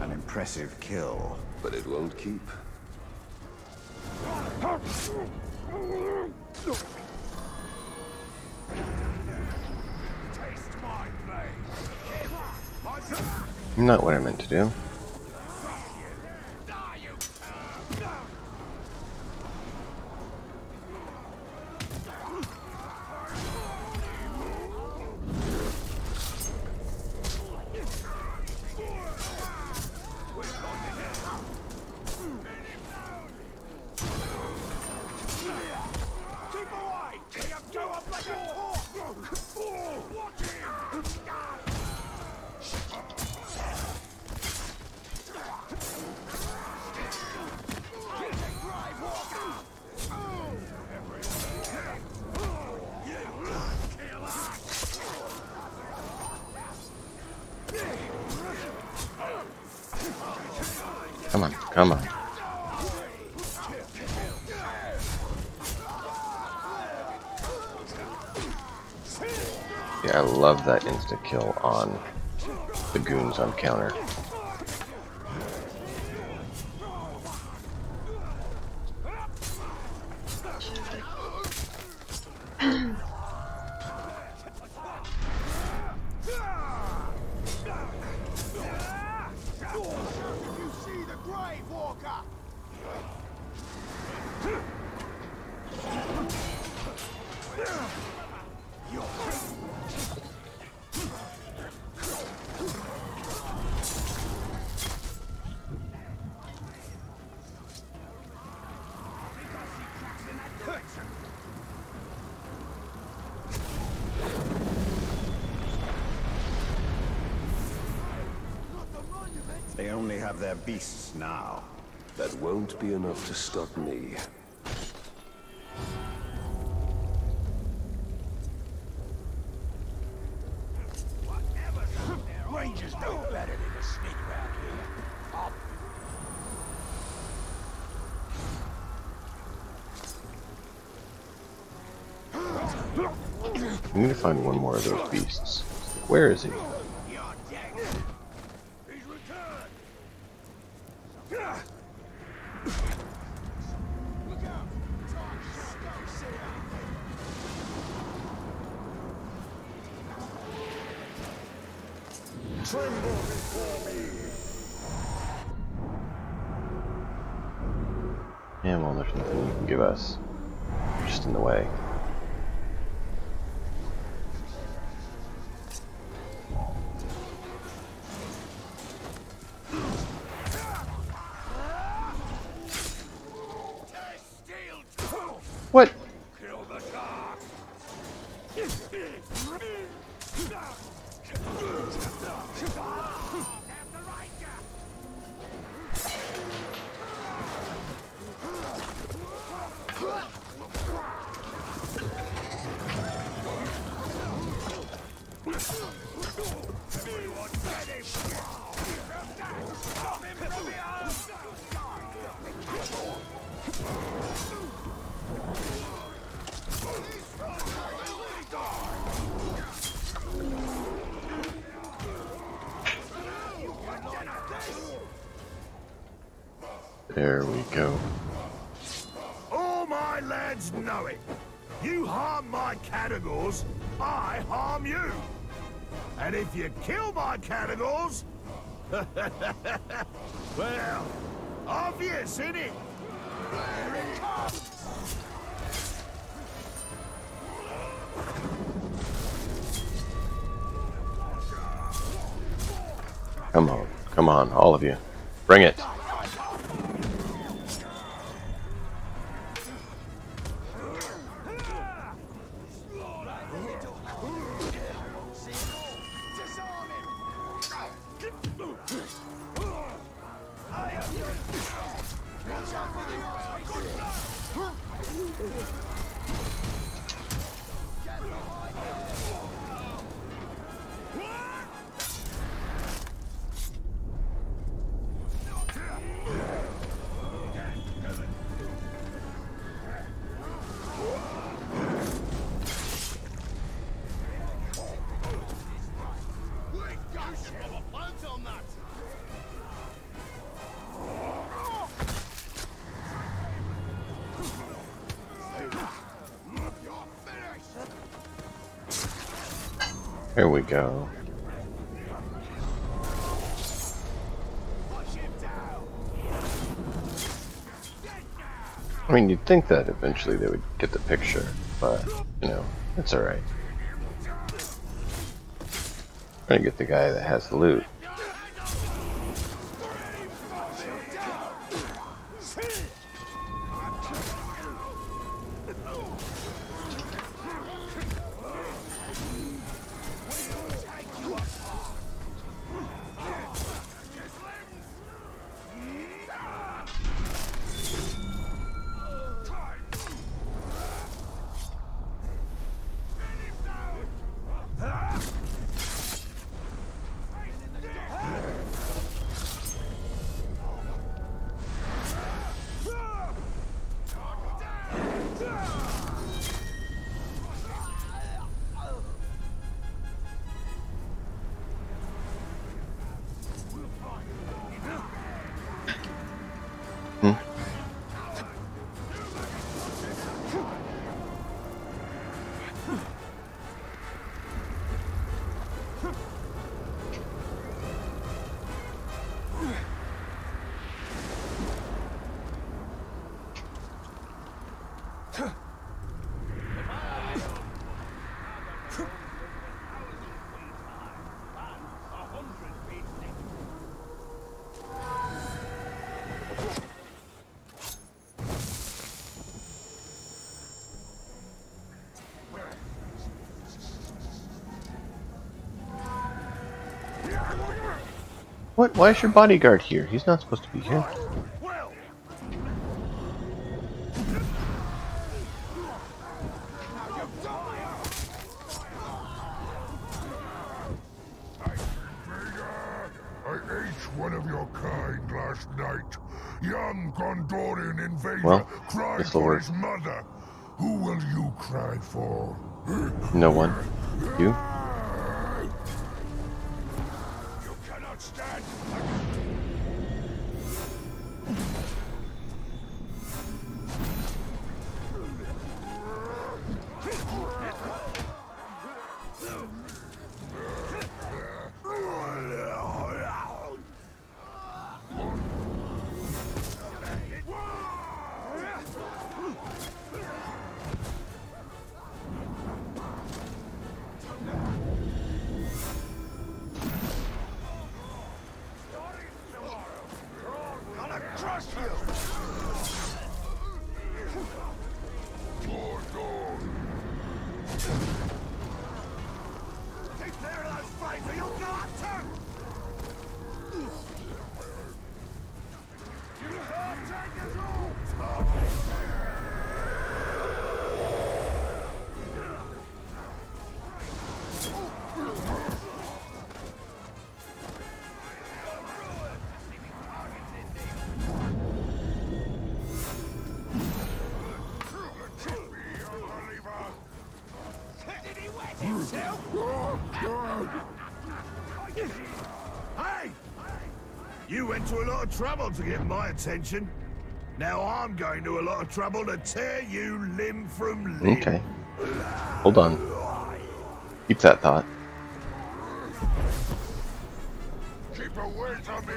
An impressive kill. But it won't keep. Not what I meant to do. Insta kill on the goons on counter. They only have their beasts now. That won't be enough to stop me. Rangers know better than to sneak around here. I'll I need to find one more of those beasts. Where is he? Categories, well, obvious, innit? Here it comes. Come on, come on, all of you. Bring it. Go. I mean, you'd think that eventually they would get the picture, but, you know, it's alright. Trying to get the guy that has the loot. Why is your bodyguard here? He's not supposed to be here. You went to a lot of trouble to get my attention. Now I'm going to a lot of trouble to tear you limb from limb. Okay. Hold on. Keep that thought. Keep away from me.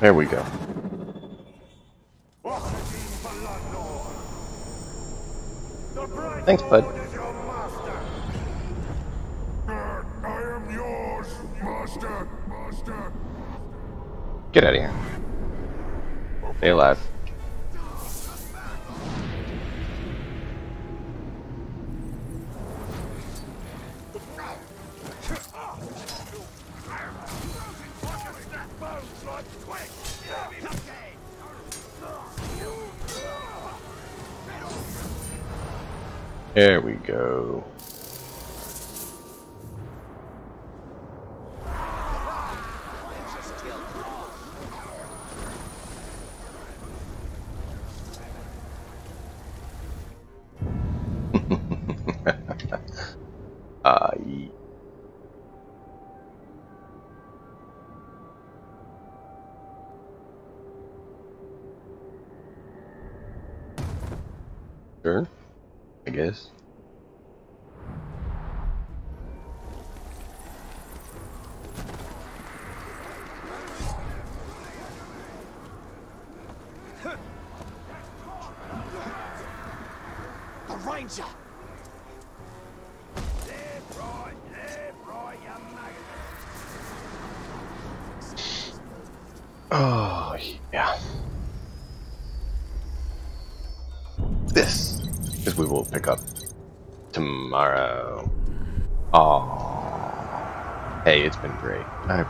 There we go. Thanks, bud. Get out of here.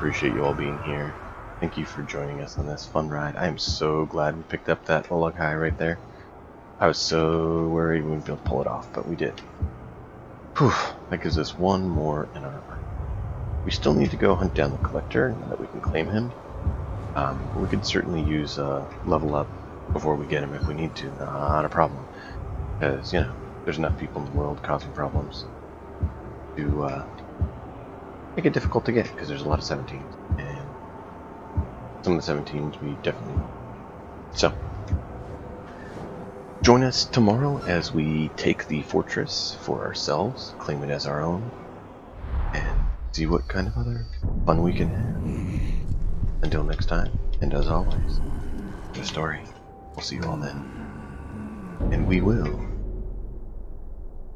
Appreciate you all being here. Thank you for joining us on this fun ride. I am so glad we picked up that Ologhai right there. I was so worried we wouldn't be able to pull it off, but we did. Whew, that gives us one more in our armor. We still need to go hunt down the collector now that we can claim him. Um, we could certainly use a level up before we get him if we need to. Not a problem. Because, you know, there's enough people in the world causing problems to uh, make it difficult to get because there's a lot of 17s. And some of the 17s we definitely. So, join us tomorrow as we take the fortress for ourselves, claim it as our own, and see what kind of other fun we can have. Until next time, and as always, the story. We'll see you all then. And we will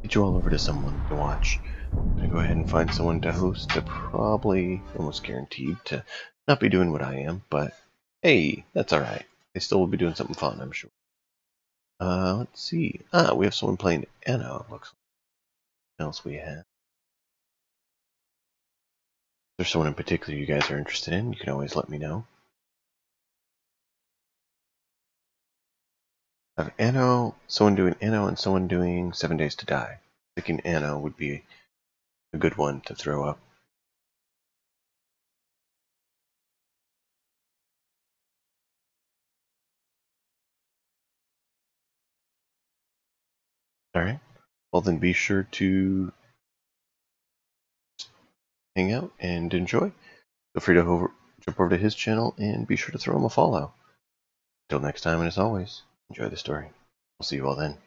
get you all over to someone to watch. Go ahead and find someone to host. They're probably almost guaranteed to not be doing what I am, but hey, that's alright. They still will be doing something fun, I'm sure. Uh, let's see. Ah, we have someone playing Anna, looks like. What else we have? If there's someone in particular you guys are interested in, you can always let me know. I have Anno, someone doing Anno, and someone doing Seven Days to Die. Thinking Anno would be a good one to throw up. Alright. Well then be sure to hang out and enjoy. Feel free to over, jump over to his channel and be sure to throw him a follow. Until next time, and as always, enjoy the story. We'll see you all then.